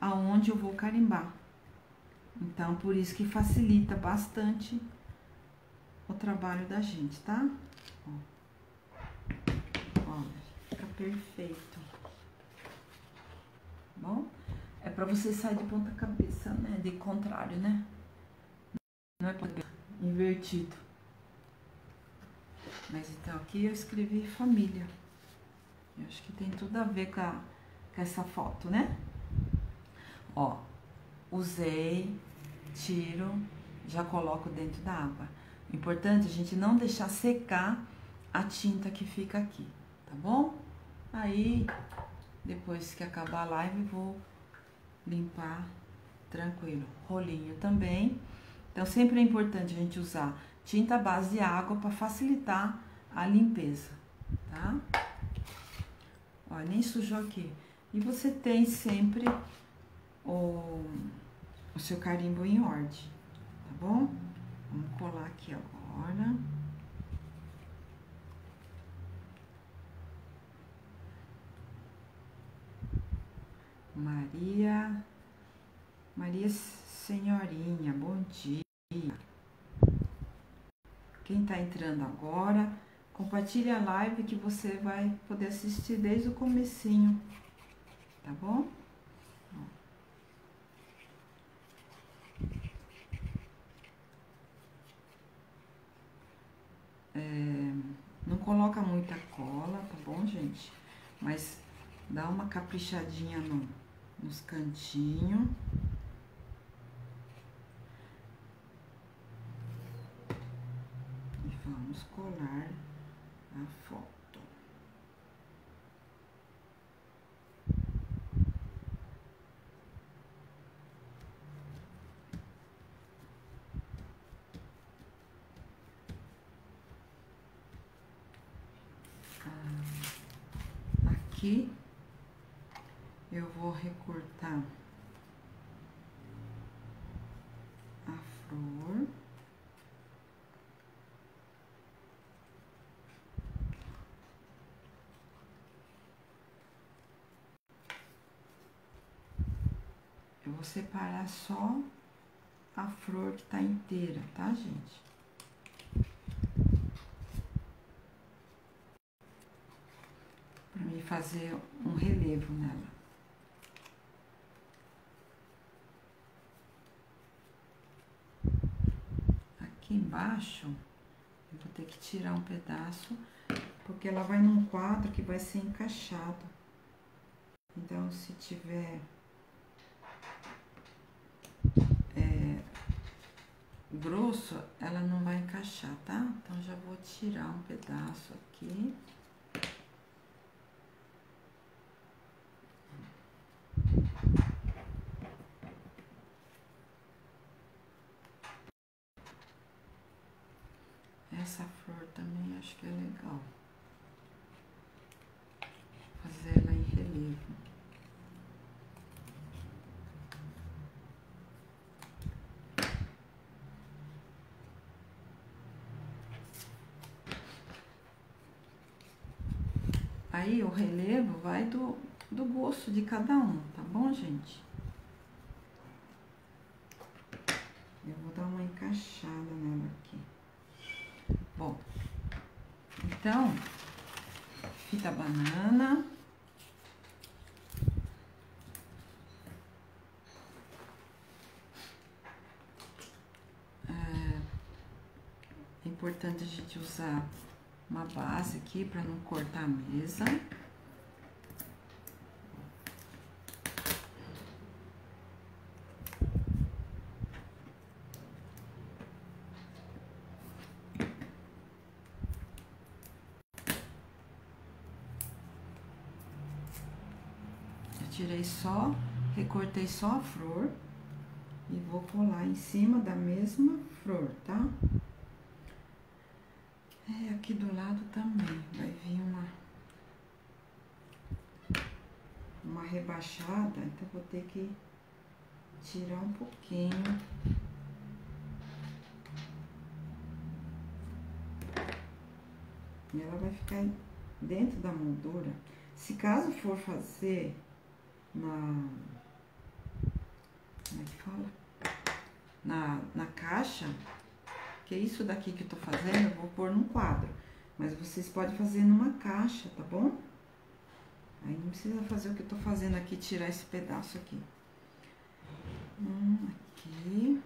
aonde eu vou carimbar. Então, por isso que facilita bastante o trabalho da gente, tá? Ó. Olha, fica perfeito. Bom, é pra você sair de ponta cabeça, né? De contrário, né? Não é invertido. Mas então aqui eu escrevi família. Eu acho que tem tudo a ver com, a, com essa foto, né? Ó, usei tiro, já coloco dentro da água. Importante a gente não deixar secar a tinta que fica aqui, tá bom? Aí, depois que acabar a live, vou limpar tranquilo. Rolinho também. Então, sempre é importante a gente usar tinta base de água para facilitar a limpeza, tá? Ó, nem sujou aqui. E você tem sempre o o seu carimbo em ordem, tá bom? Vamos colar aqui agora. Maria, Maria Senhorinha, bom dia. Quem tá entrando agora, compartilhe a live que você vai poder assistir desde o comecinho, tá bom? É, não coloca muita cola, tá bom, gente? Mas dá uma caprichadinha no, nos cantinhos. E vamos. Colar a foto. Ah, aqui eu vou recortar a flor. Eu vou separar só a flor que tá inteira, tá, gente? Pra mim fazer um relevo nela. Aqui embaixo, eu vou ter que tirar um pedaço, porque ela vai num quadro que vai ser encaixado. Então, se tiver é, grosso, ela não vai encaixar, tá? Então, já vou tirar um pedaço aqui. Essa flor também acho que é legal. Fazer ela em relevo. Aí o relevo vai do, do gosto de cada um, tá bom, gente? Eu vou dar uma encaixada nela aqui. Bom, então, fita banana. É importante a gente usar uma base aqui para não cortar a mesa. Eu tirei só, recortei só a flor e vou colar em cima da mesma flor, tá? É, aqui do lado também vai vir uma uma então vou ter que tirar um pouquinho. E ela vai ficar dentro da moldura. Se caso for fazer na como é que fala? Na, na caixa, que é isso daqui que eu tô fazendo, eu vou pôr num quadro. Mas vocês podem fazer numa caixa, tá bom? Aí não precisa fazer o que eu tô fazendo aqui, tirar esse pedaço aqui. Hum, aqui.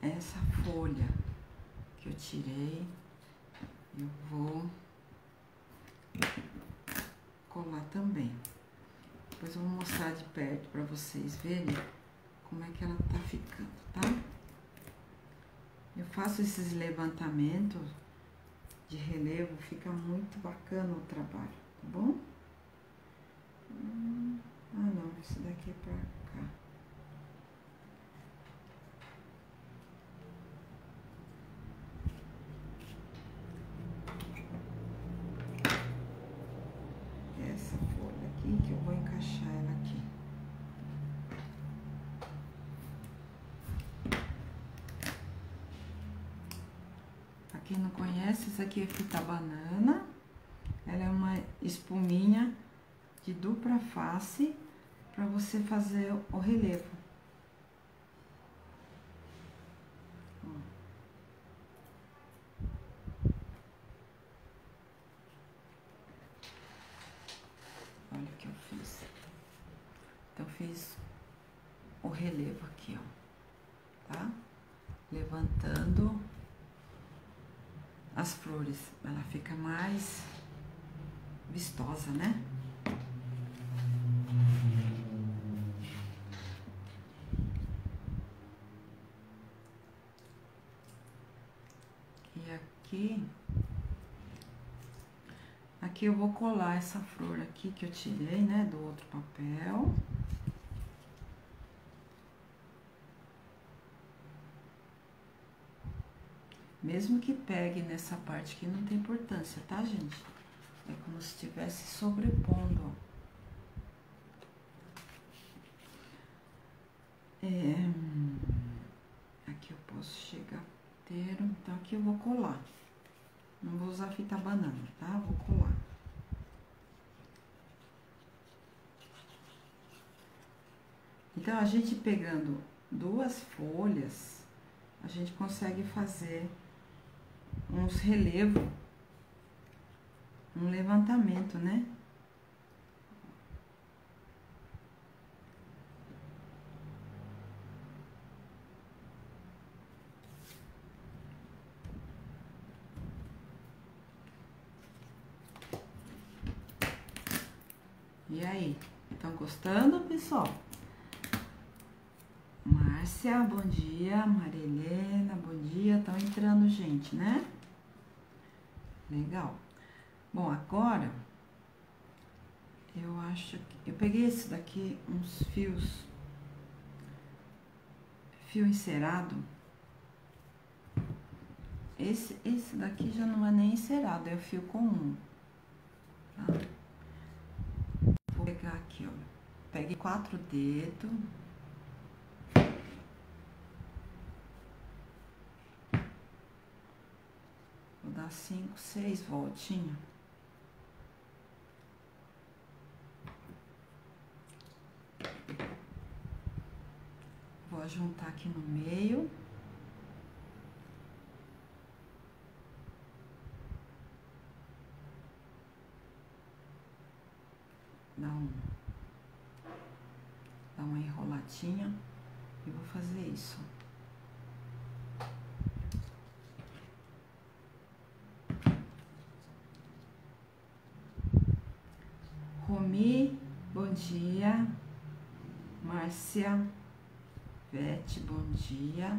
Essa folha que eu tirei, eu vou colar também. Depois eu vou mostrar de perto para vocês verem como é que ela tá ficando, tá? Eu faço esses levantamentos de relevo, fica muito bacana o trabalho, tá bom? Ah não, esse daqui é pra cá. essa folha aqui que eu vou encaixar ela aqui. Pra quem não conhece, isso aqui é fita banana. Ela é uma espuminha de dupla face para você fazer o relevo. Ó. Olha o que eu fiz. Então, fiz o relevo aqui, ó. Tá? Levantando as flores. Ela fica mais vistosa, né? E aqui, aqui eu vou colar essa flor aqui que eu tirei, né, do outro papel. Mesmo que pegue nessa parte aqui, não tem importância, tá, gente? É como se estivesse sobrepondo, ó. É, aqui eu posso chegar inteiro, então aqui eu vou colar. Não vou usar fita banana, tá? Vou colar. Então, a gente pegando duas folhas, a gente consegue fazer uns relevos, um levantamento, né? E aí, estão gostando, pessoal? Márcia, bom dia. Maria Helena, bom dia. Estão entrando gente, né? Legal. Bom, agora eu acho que eu peguei esse daqui, uns fios, fio encerado. Esse, esse daqui já não é nem encerado, é o fio comum. Tá? Vou pegar aqui, ó. Pegue quatro dedos. Dar cinco, seis voltinhas. Vou juntar aqui no meio. Dá um, dá uma enroladinha e vou fazer isso. Romi, bom dia. Márcia, Vete, bom dia.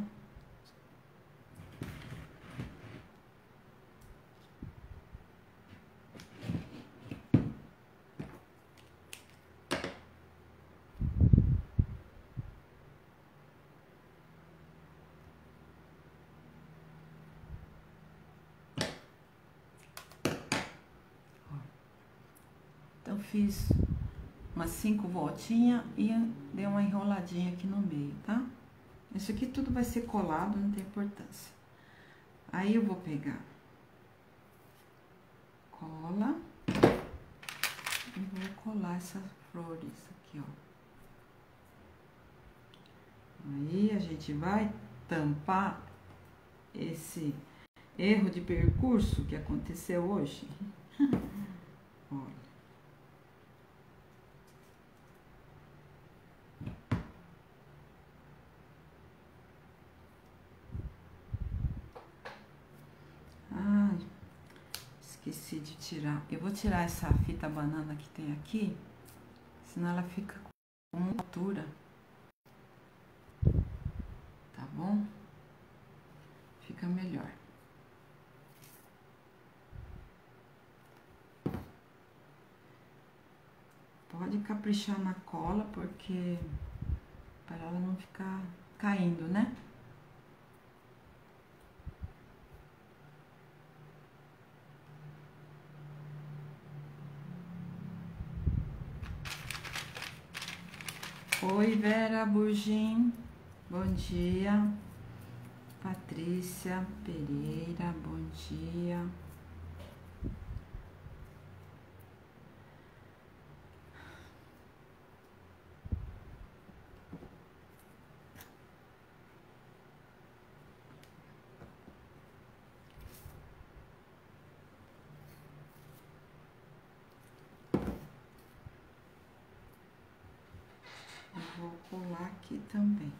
Então, fiz umas cinco voltinhas e dei uma enroladinha aqui no meio, tá? Isso aqui tudo vai ser colado, não tem importância. Aí eu vou pegar cola e vou colar essas flores aqui, ó. Aí a gente vai tampar esse erro de percurso que aconteceu hoje. Olha. Ai, esqueci de tirar. Eu vou tirar essa fita banana que tem aqui, senão ela fica com uma altura. Tá bom? Fica melhor. Pode caprichar na cola, porque para ela não ficar caindo, né? Oi, Vera Burgin, bom dia. Patrícia Pereira, bom dia. Eu vou colar aqui também.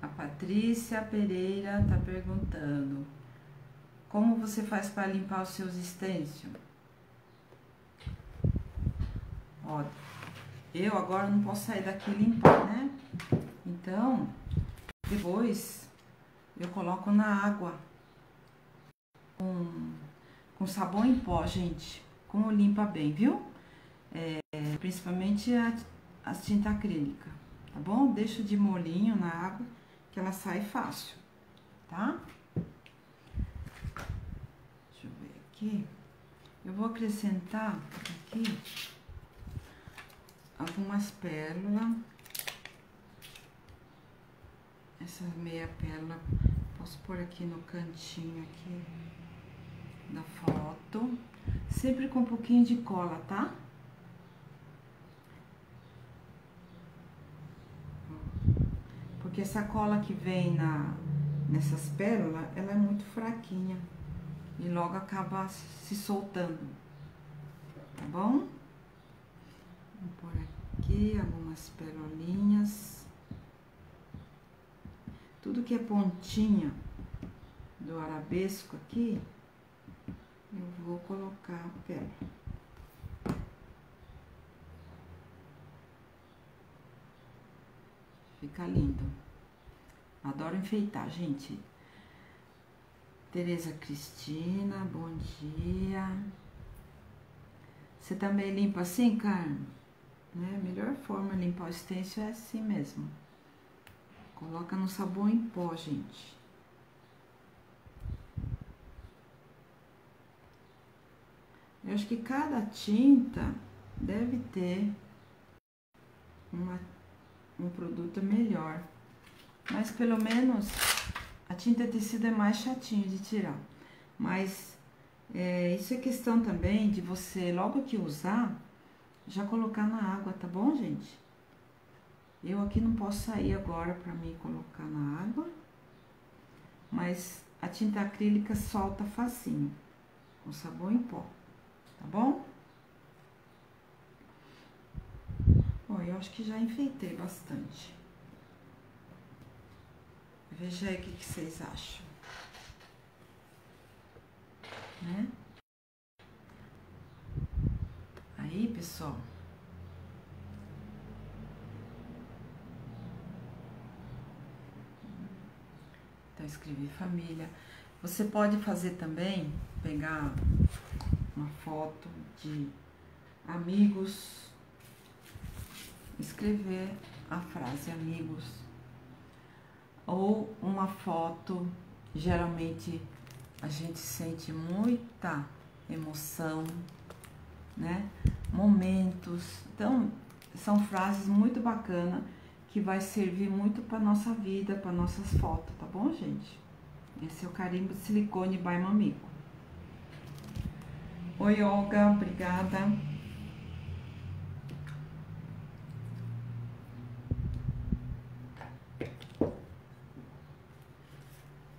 A Patrícia Pereira está perguntando como você faz para limpar os seus extensos? Ó, eu agora não posso sair daqui limpar, né? Então, depois eu coloco na água com, com sabão em pó, gente. Como limpa bem, viu? É, principalmente a, a tinta acrílica, tá bom? Deixo de molinho na água que ela sai fácil, tá? Deixa eu ver aqui. Eu vou acrescentar aqui algumas pérolas. Essa meia pérola, posso pôr aqui no cantinho aqui da foto. Sempre com um pouquinho de cola, tá? Porque essa cola que vem na, nessas pérolas, ela é muito fraquinha. E logo acaba se soltando. Tá bom? Vou pôr aqui algumas perolinhas. Tudo que é pontinha do arabesco aqui, eu vou colocar a pérola. Fica lindo. Adoro enfeitar, gente. Tereza Cristina, bom dia. Você também limpa assim, Carmen? Né? A melhor forma de limpar o stencil é assim mesmo. Coloca no sabão em pó, gente. Eu acho que cada tinta deve ter uma, um produto melhor. Mas pelo menos a tinta tecido é mais chatinho de tirar. Mas é, isso é questão também de você, logo que usar, já colocar na água, tá bom, gente? Eu aqui não posso sair agora para mim colocar na água, mas a tinta acrílica solta facinho, com sabão em pó, tá bom? Bom, eu acho que já enfeitei bastante. Veja aí o que, que vocês acham. Né? Aí, pessoal. Então, escrevi família. Você pode fazer também, pegar uma foto de amigos, escrever a frase amigos, ou uma foto, geralmente a gente sente muita emoção, né? Momentos. Então, são frases muito bacanas que vai servir muito para nossa vida, para nossas fotos, tá bom, gente? Esse é o carimbo de silicone by Mamico. Oi, Olga, obrigada.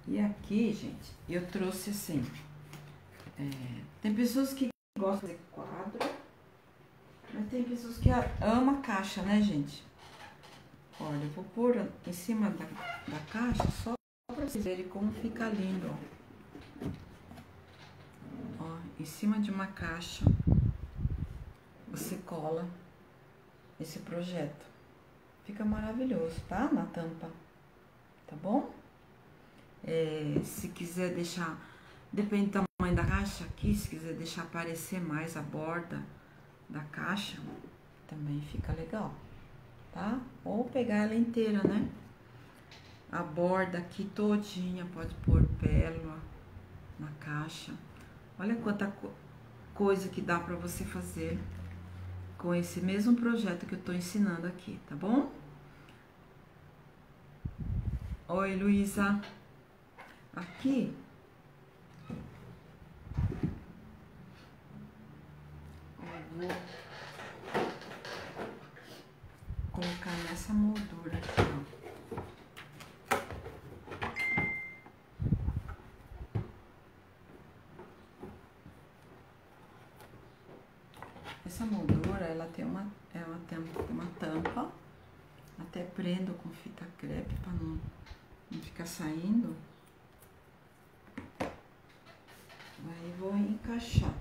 E aqui, gente, eu trouxe assim. É, tem pessoas que gostam de quadro, mas tem pessoas que amam caixa, né, gente? Olha, eu vou pôr em cima da, da caixa só para vocês verem como fica lindo, ó. ó. Em cima de uma caixa, você cola esse projeto. Fica maravilhoso, tá? Na tampa, tá bom? É, se quiser deixar, depende do tamanho da caixa aqui, se quiser deixar aparecer mais a borda da caixa, também fica legal, tá? Ou pegar ela inteira, né? A borda aqui todinha, pode pôr pérola na caixa. Olha quanta co coisa que dá pra você fazer com esse mesmo projeto que eu tô ensinando aqui, tá bom? Oi, Luísa aqui. Eu vou colocar nessa moldura aqui, ó. Essa moldura, ela tem uma, ela tem uma tampa, até prendo com fita crepe para não, não ficar saindo. Aí vou encaixar.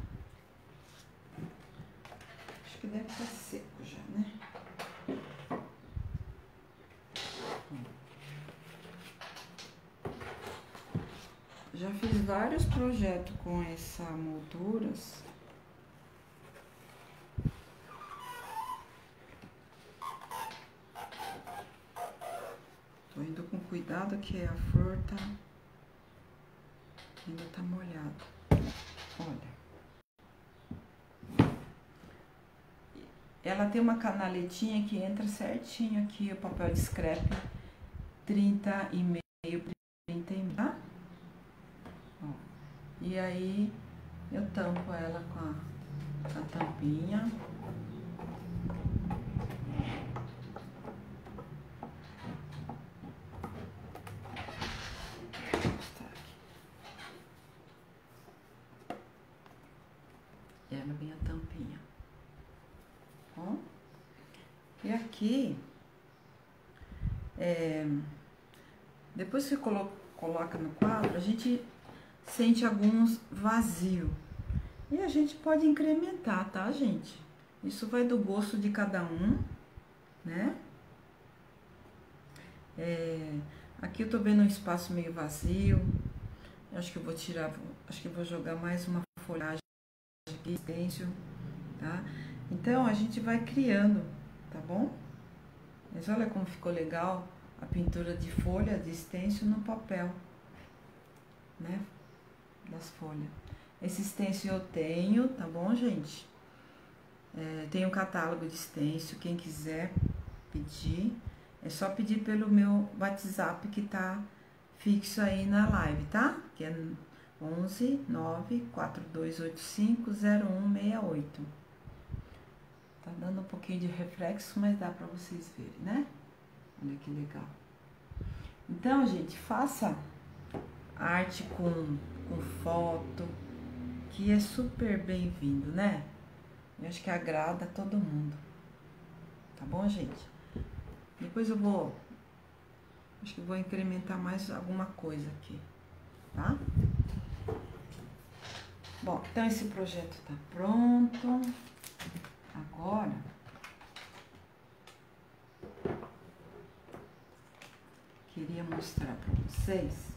Acho que deve estar seco já, né? Já fiz vários projetos com essa molduras. Tô indo com cuidado que a flor tá ainda tá molhada. Olha. Ela tem uma canaletinha que entra certinho aqui o papel de scrap 30 e meio 30 e tá? Ó. E aí eu tampo ela com a, a tampinha. Ela vem a tampinha. Ó. E aqui, é, depois que colo coloca no quadro, a gente sente alguns vazios. E a gente pode incrementar, tá, gente? Isso vai do gosto de cada um, né? É, aqui eu tô vendo um espaço meio vazio. Eu acho que eu vou tirar, acho que eu vou jogar mais uma folhagem aqui, stencil, tá? Então a gente vai criando, tá bom? Mas olha como ficou legal a pintura de folha de stencil no papel, né? Das folhas. Esse stencil eu tenho, tá bom, gente? É, tem um catálogo de stencil, quem quiser pedir, é só pedir pelo meu WhatsApp que tá fixo aí na live, tá? Que é 11 9 4285 0168. Tá dando um pouquinho de reflexo, mas dá para vocês verem, né? Olha que legal. Então, gente, faça arte com, com foto, que é super bem-vindo, né? Eu acho que agrada todo mundo. Tá bom, gente? Depois eu vou. Acho que vou incrementar mais alguma coisa aqui, tá? Bom, então esse projeto tá pronto. Agora, queria mostrar para vocês.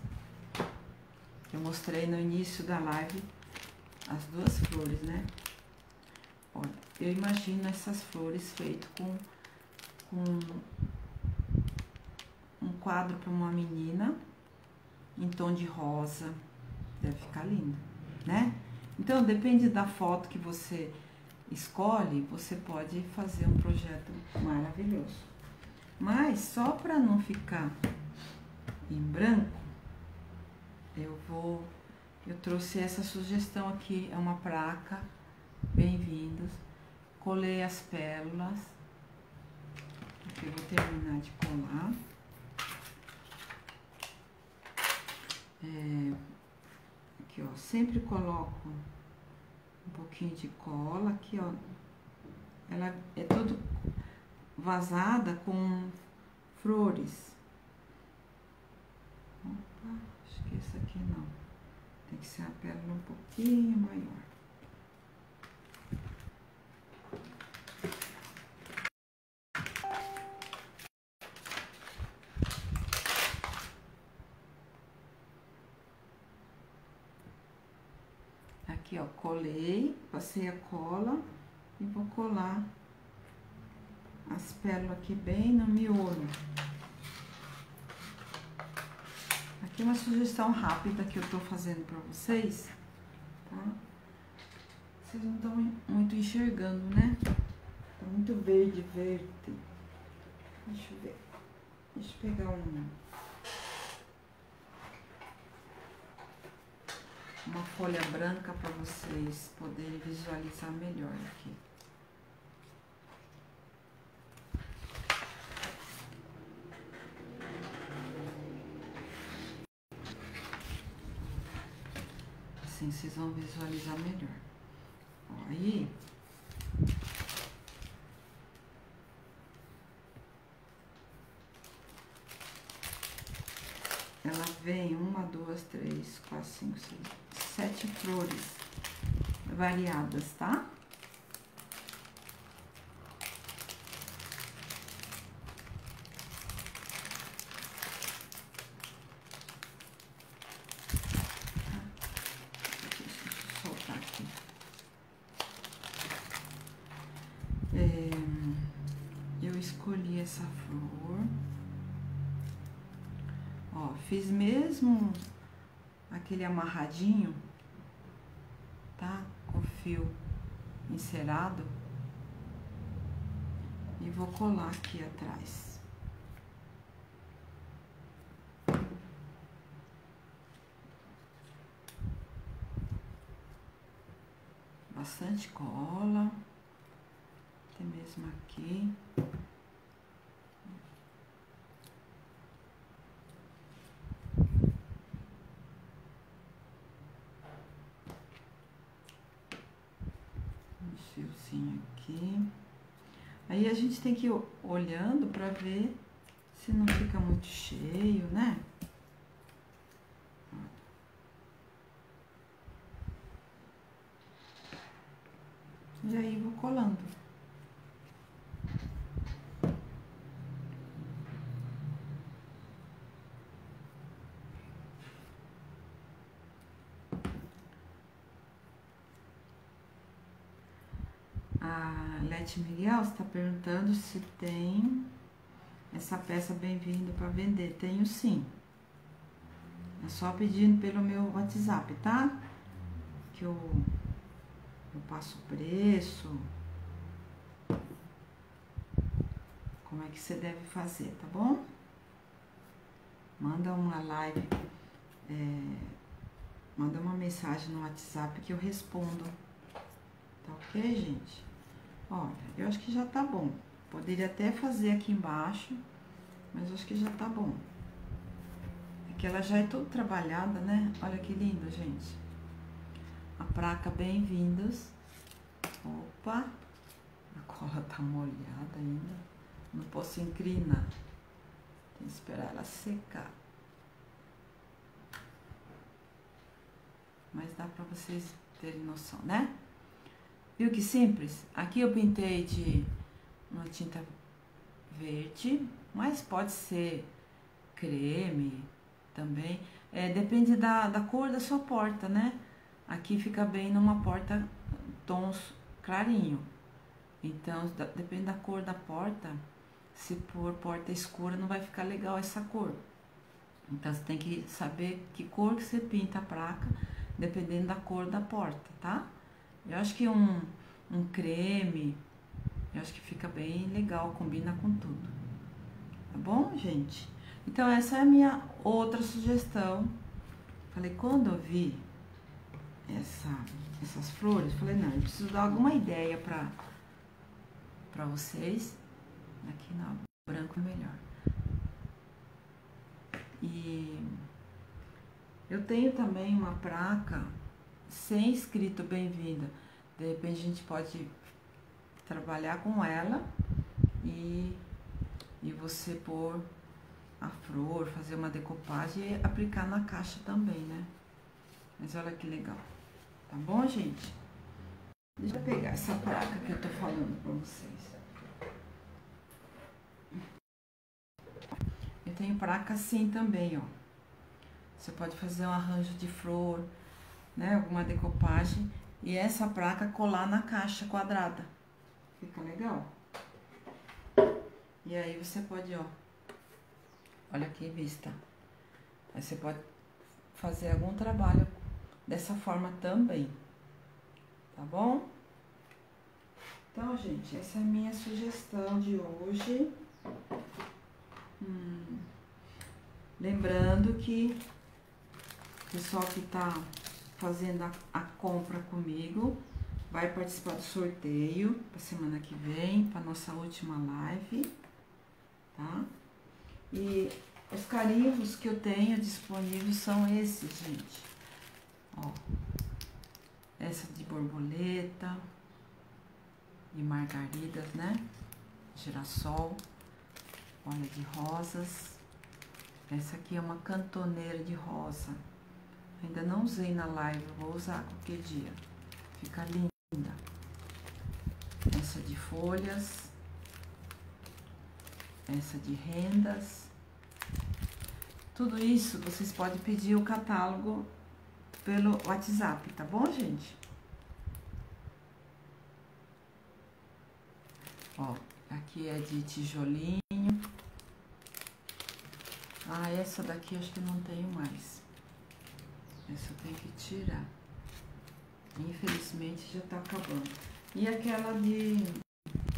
Eu mostrei no início da live as duas flores, né? Olha, eu imagino essas flores feitas com, com um quadro para uma menina em tom de rosa. Deve ficar lindo, né? Então, depende da foto que você escolhe, você pode fazer um projeto maravilhoso. Mas só para não ficar em branco, eu vou eu trouxe essa sugestão aqui, é uma placa. Bem-vindos. Colei as pérolas. Aqui eu vou terminar de colar. É, aqui, ó, sempre coloco um pouquinho de cola aqui, ó. Ela é todo vazada com flores. Opa, acho que esse aqui não. Tem que ser a pérola um pouquinho maior. Aqui, ó, colei, passei a cola e vou colar as pérolas aqui bem no miolo. Aqui uma sugestão rápida que eu tô fazendo pra vocês, tá? Vocês não estão muito enxergando, né? Tá muito verde, verde. Deixa eu ver. Deixa eu pegar um... uma folha branca para vocês poderem visualizar melhor aqui. Assim vocês vão visualizar melhor. Aí, ela vem uma, duas, três, quatro, cinco, seis sete flores variadas, tá? Fiz mesmo aquele amarradinho, tá? Com fio encerado. E vou colar aqui atrás. Bastante cola, até mesmo aqui. Aí a gente tem que ir olhando para ver se não fica muito cheio, né? E aí vou colando. Lete Miguel está perguntando se tem essa peça bem-vindo para vender. Tenho sim. É só pedindo pelo meu WhatsApp, tá? Que eu, eu passo o preço. Como é que você deve fazer, tá bom? Manda uma live, é, manda uma mensagem no WhatsApp que eu respondo. Tá ok, gente? Olha, eu acho que já tá bom. Poderia até fazer aqui embaixo, mas acho que já tá bom. É que ela já é toda trabalhada, né? Olha que lindo, gente. A placa bem-vindos. Opa, a cola tá molhada ainda. Não posso inclinar. Tem que esperar ela secar. Mas dá pra vocês terem noção, né? Viu que simples? Aqui eu pintei de uma tinta verde, mas pode ser creme também. É, depende da, da cor da sua porta, né? Aqui fica bem numa porta tons clarinho. Então, da, depende da cor da porta. Se for porta escura, não vai ficar legal essa cor. Então, você tem que saber que cor que você pinta a placa, dependendo da cor da porta, tá? Eu acho que um, um creme, eu acho que fica bem legal, combina com tudo. Tá bom, gente? Então, essa é a minha outra sugestão. Falei, quando eu vi essa, essas flores, falei, não, eu preciso dar alguma ideia pra, pra vocês. Aqui na branco é melhor. E eu tenho também uma placa sem escrito bem-vinda. De repente a gente pode trabalhar com ela e, e você pôr a flor, fazer uma decopagem e aplicar na caixa também, né? Mas olha que legal. Tá bom, gente? Deixa eu pegar essa placa que eu tô falando pra vocês. Eu tenho placa assim também, ó. Você pode fazer um arranjo de flor, né? Alguma decopagem e essa placa colar na caixa quadrada. Fica legal. E aí você pode, ó. Olha que vista. Aí você pode fazer algum trabalho dessa forma também. Tá bom? Então, gente, essa é a minha sugestão de hoje. Hum, lembrando que o pessoal que tá fazendo a, a compra comigo vai participar do sorteio para semana que vem, para nossa última live, tá? E os carimbos que eu tenho disponíveis são esses, gente. Ó, essa de borboleta, de margaridas, né? Girassol, olha de rosas, Essa aqui é uma cantoneira de rosa. Ainda não usei na live, vou usar qualquer dia. Fica linda. Essa de folhas. Essa de rendas. Tudo isso vocês podem pedir o catálogo pelo WhatsApp, tá bom, gente? Ó, aqui é de tijolinho. Ah, essa daqui acho que não tenho mais. Eu tenho que tirar. Infelizmente já tá acabando. E aquela de,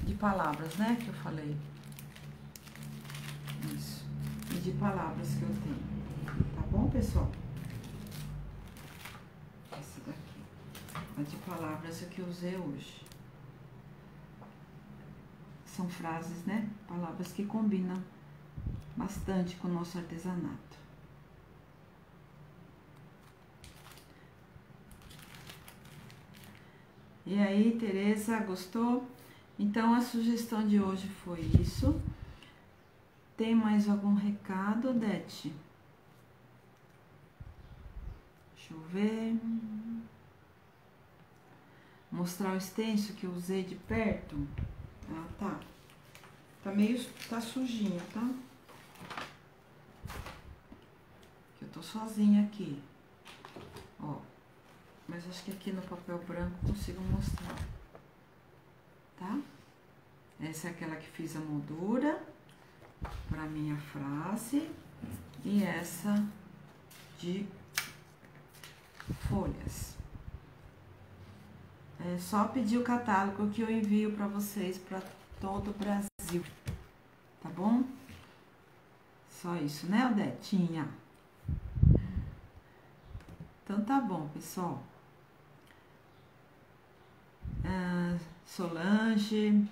de palavras, né? Que eu falei. Isso. E de palavras que eu tenho. Tá bom, pessoal? Essa daqui. A de palavras que eu usei hoje. São frases, né? Palavras que combinam bastante com o nosso artesanato. E aí, Tereza, gostou? Então a sugestão de hoje foi isso. Tem mais algum recado, Odete? Deixa eu ver. Mostrar o extenso que eu usei de perto. Ah, tá. Tá meio. tá sujinho, tá? Eu tô sozinha aqui. Ó. Mas acho que aqui no papel branco consigo mostrar. Tá? Essa é aquela que fiz a moldura para minha frase. E essa de folhas. É só pedir o catálogo que eu envio para vocês para todo o Brasil. Tá bom? Só isso, né, Odetinha? Então tá bom, pessoal. Ah, Solange.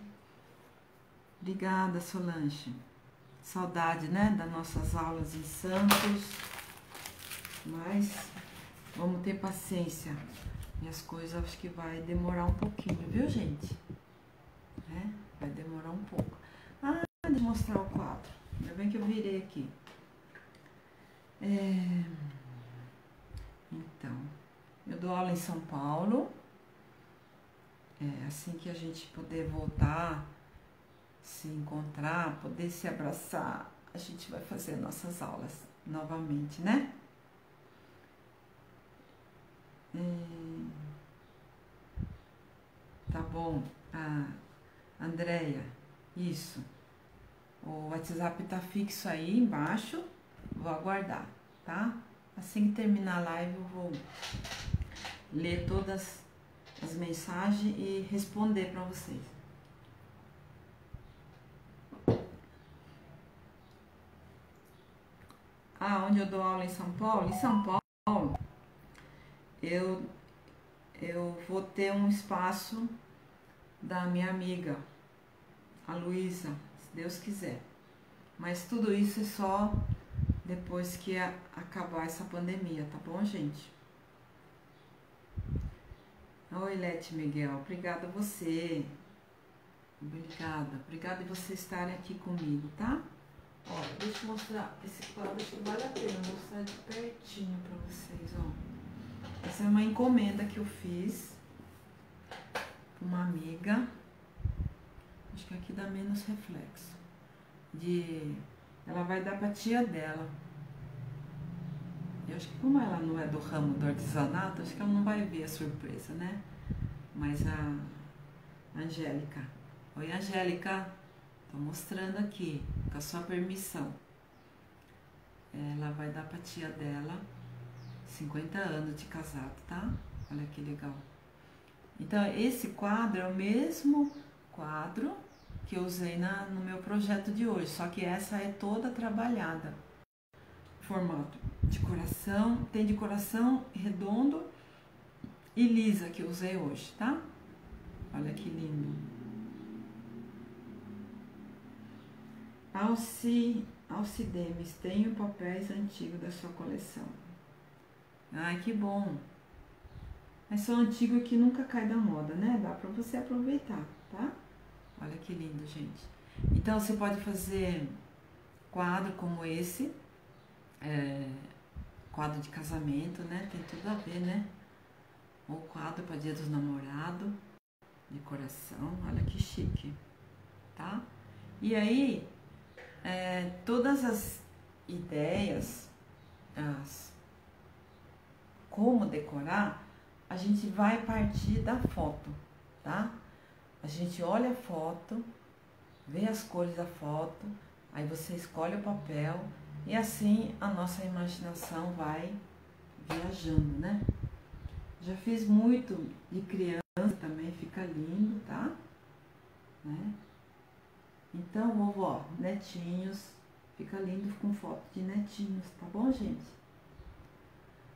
Obrigada, Solange. Saudade, né, das nossas aulas em Santos. Mas vamos ter paciência. E as coisas acho que vai demorar um pouquinho, viu, gente? É, vai demorar um pouco. Ah, de mostrar o quadro. Ainda bem que eu virei aqui. É... Então, eu dou aula em São Paulo. É, assim que a gente poder voltar, se encontrar, poder se abraçar, a gente vai fazer nossas aulas novamente, né? É, tá bom, a Andréia, isso. O WhatsApp tá fixo aí embaixo, vou aguardar, tá? Assim que terminar a live, eu vou ler todas as mensagens e responder para vocês. Ah, onde eu dou aula em São Paulo? Em São Paulo, eu, eu vou ter um espaço da minha amiga, a Luísa, se Deus quiser. Mas tudo isso é só depois que acabar essa pandemia, tá bom, gente? Oi, Lete Miguel, obrigada a você. Obrigada, obrigada de você estarem aqui comigo, tá? Ó, deixa eu mostrar esse quadro, que vale a pena mostrar de pertinho pra vocês, ó. Essa é uma encomenda que eu fiz uma amiga. Acho que aqui dá menos reflexo. De... Ela vai dar pra tia dela. Eu acho que como ela não é do ramo do artesanato, acho que ela não vai ver a surpresa, né? Mas a Angélica. Oi, Angélica. Tô mostrando aqui, com a sua permissão. Ela vai dar pra tia dela 50 anos de casado, tá? Olha que legal. Então, esse quadro é o mesmo quadro que eu usei na, no meu projeto de hoje, só que essa é toda trabalhada formato de coração, tem de coração redondo e lisa que eu usei hoje, tá? Olha que lindo. Alci, Alcidemes, tenho papéis antigos da sua coleção. Ai, que bom. Mas são antigos que nunca cai da moda, né? Dá pra você aproveitar, tá? Olha que lindo, gente. Então, você pode fazer quadro como esse, é, quadro de casamento, né? Tem tudo a ver, né? Ou quadro para dia dos namorados, de coração, olha que chique, tá? E aí, é, todas as ideias, as como decorar, a gente vai partir da foto, tá? A gente olha a foto, vê as cores da foto, aí você escolhe o papel e assim a nossa imaginação vai viajando, né? Já fiz muito de criança também, fica lindo, tá? Né? Então, vovó, netinhos, fica lindo com foto de netinhos, tá bom, gente?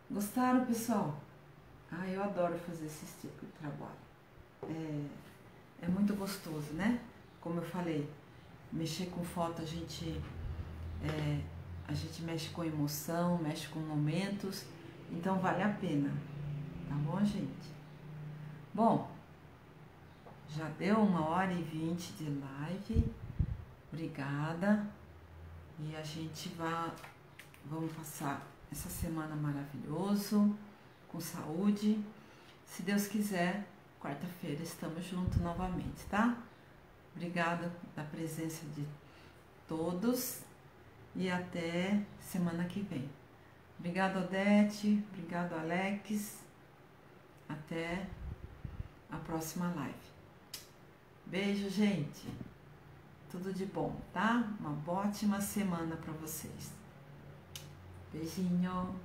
Gostaram, pessoal? Ah, eu adoro fazer esse tipo de trabalho. É, é muito gostoso, né? Como eu falei, mexer com foto a gente é, a gente mexe com emoção, mexe com momentos, então vale a pena, tá bom, gente? Bom, já deu uma hora e vinte de live, obrigada, e a gente vai, vamos passar essa semana maravilhoso, com saúde, se Deus quiser, quarta-feira estamos juntos novamente, tá? Obrigada da presença de todos e até semana que vem. Obrigado, Odete. Obrigado, Alex. Até a próxima live. Beijo, gente. Tudo de bom, tá? Uma ótima semana para vocês. Beijinho.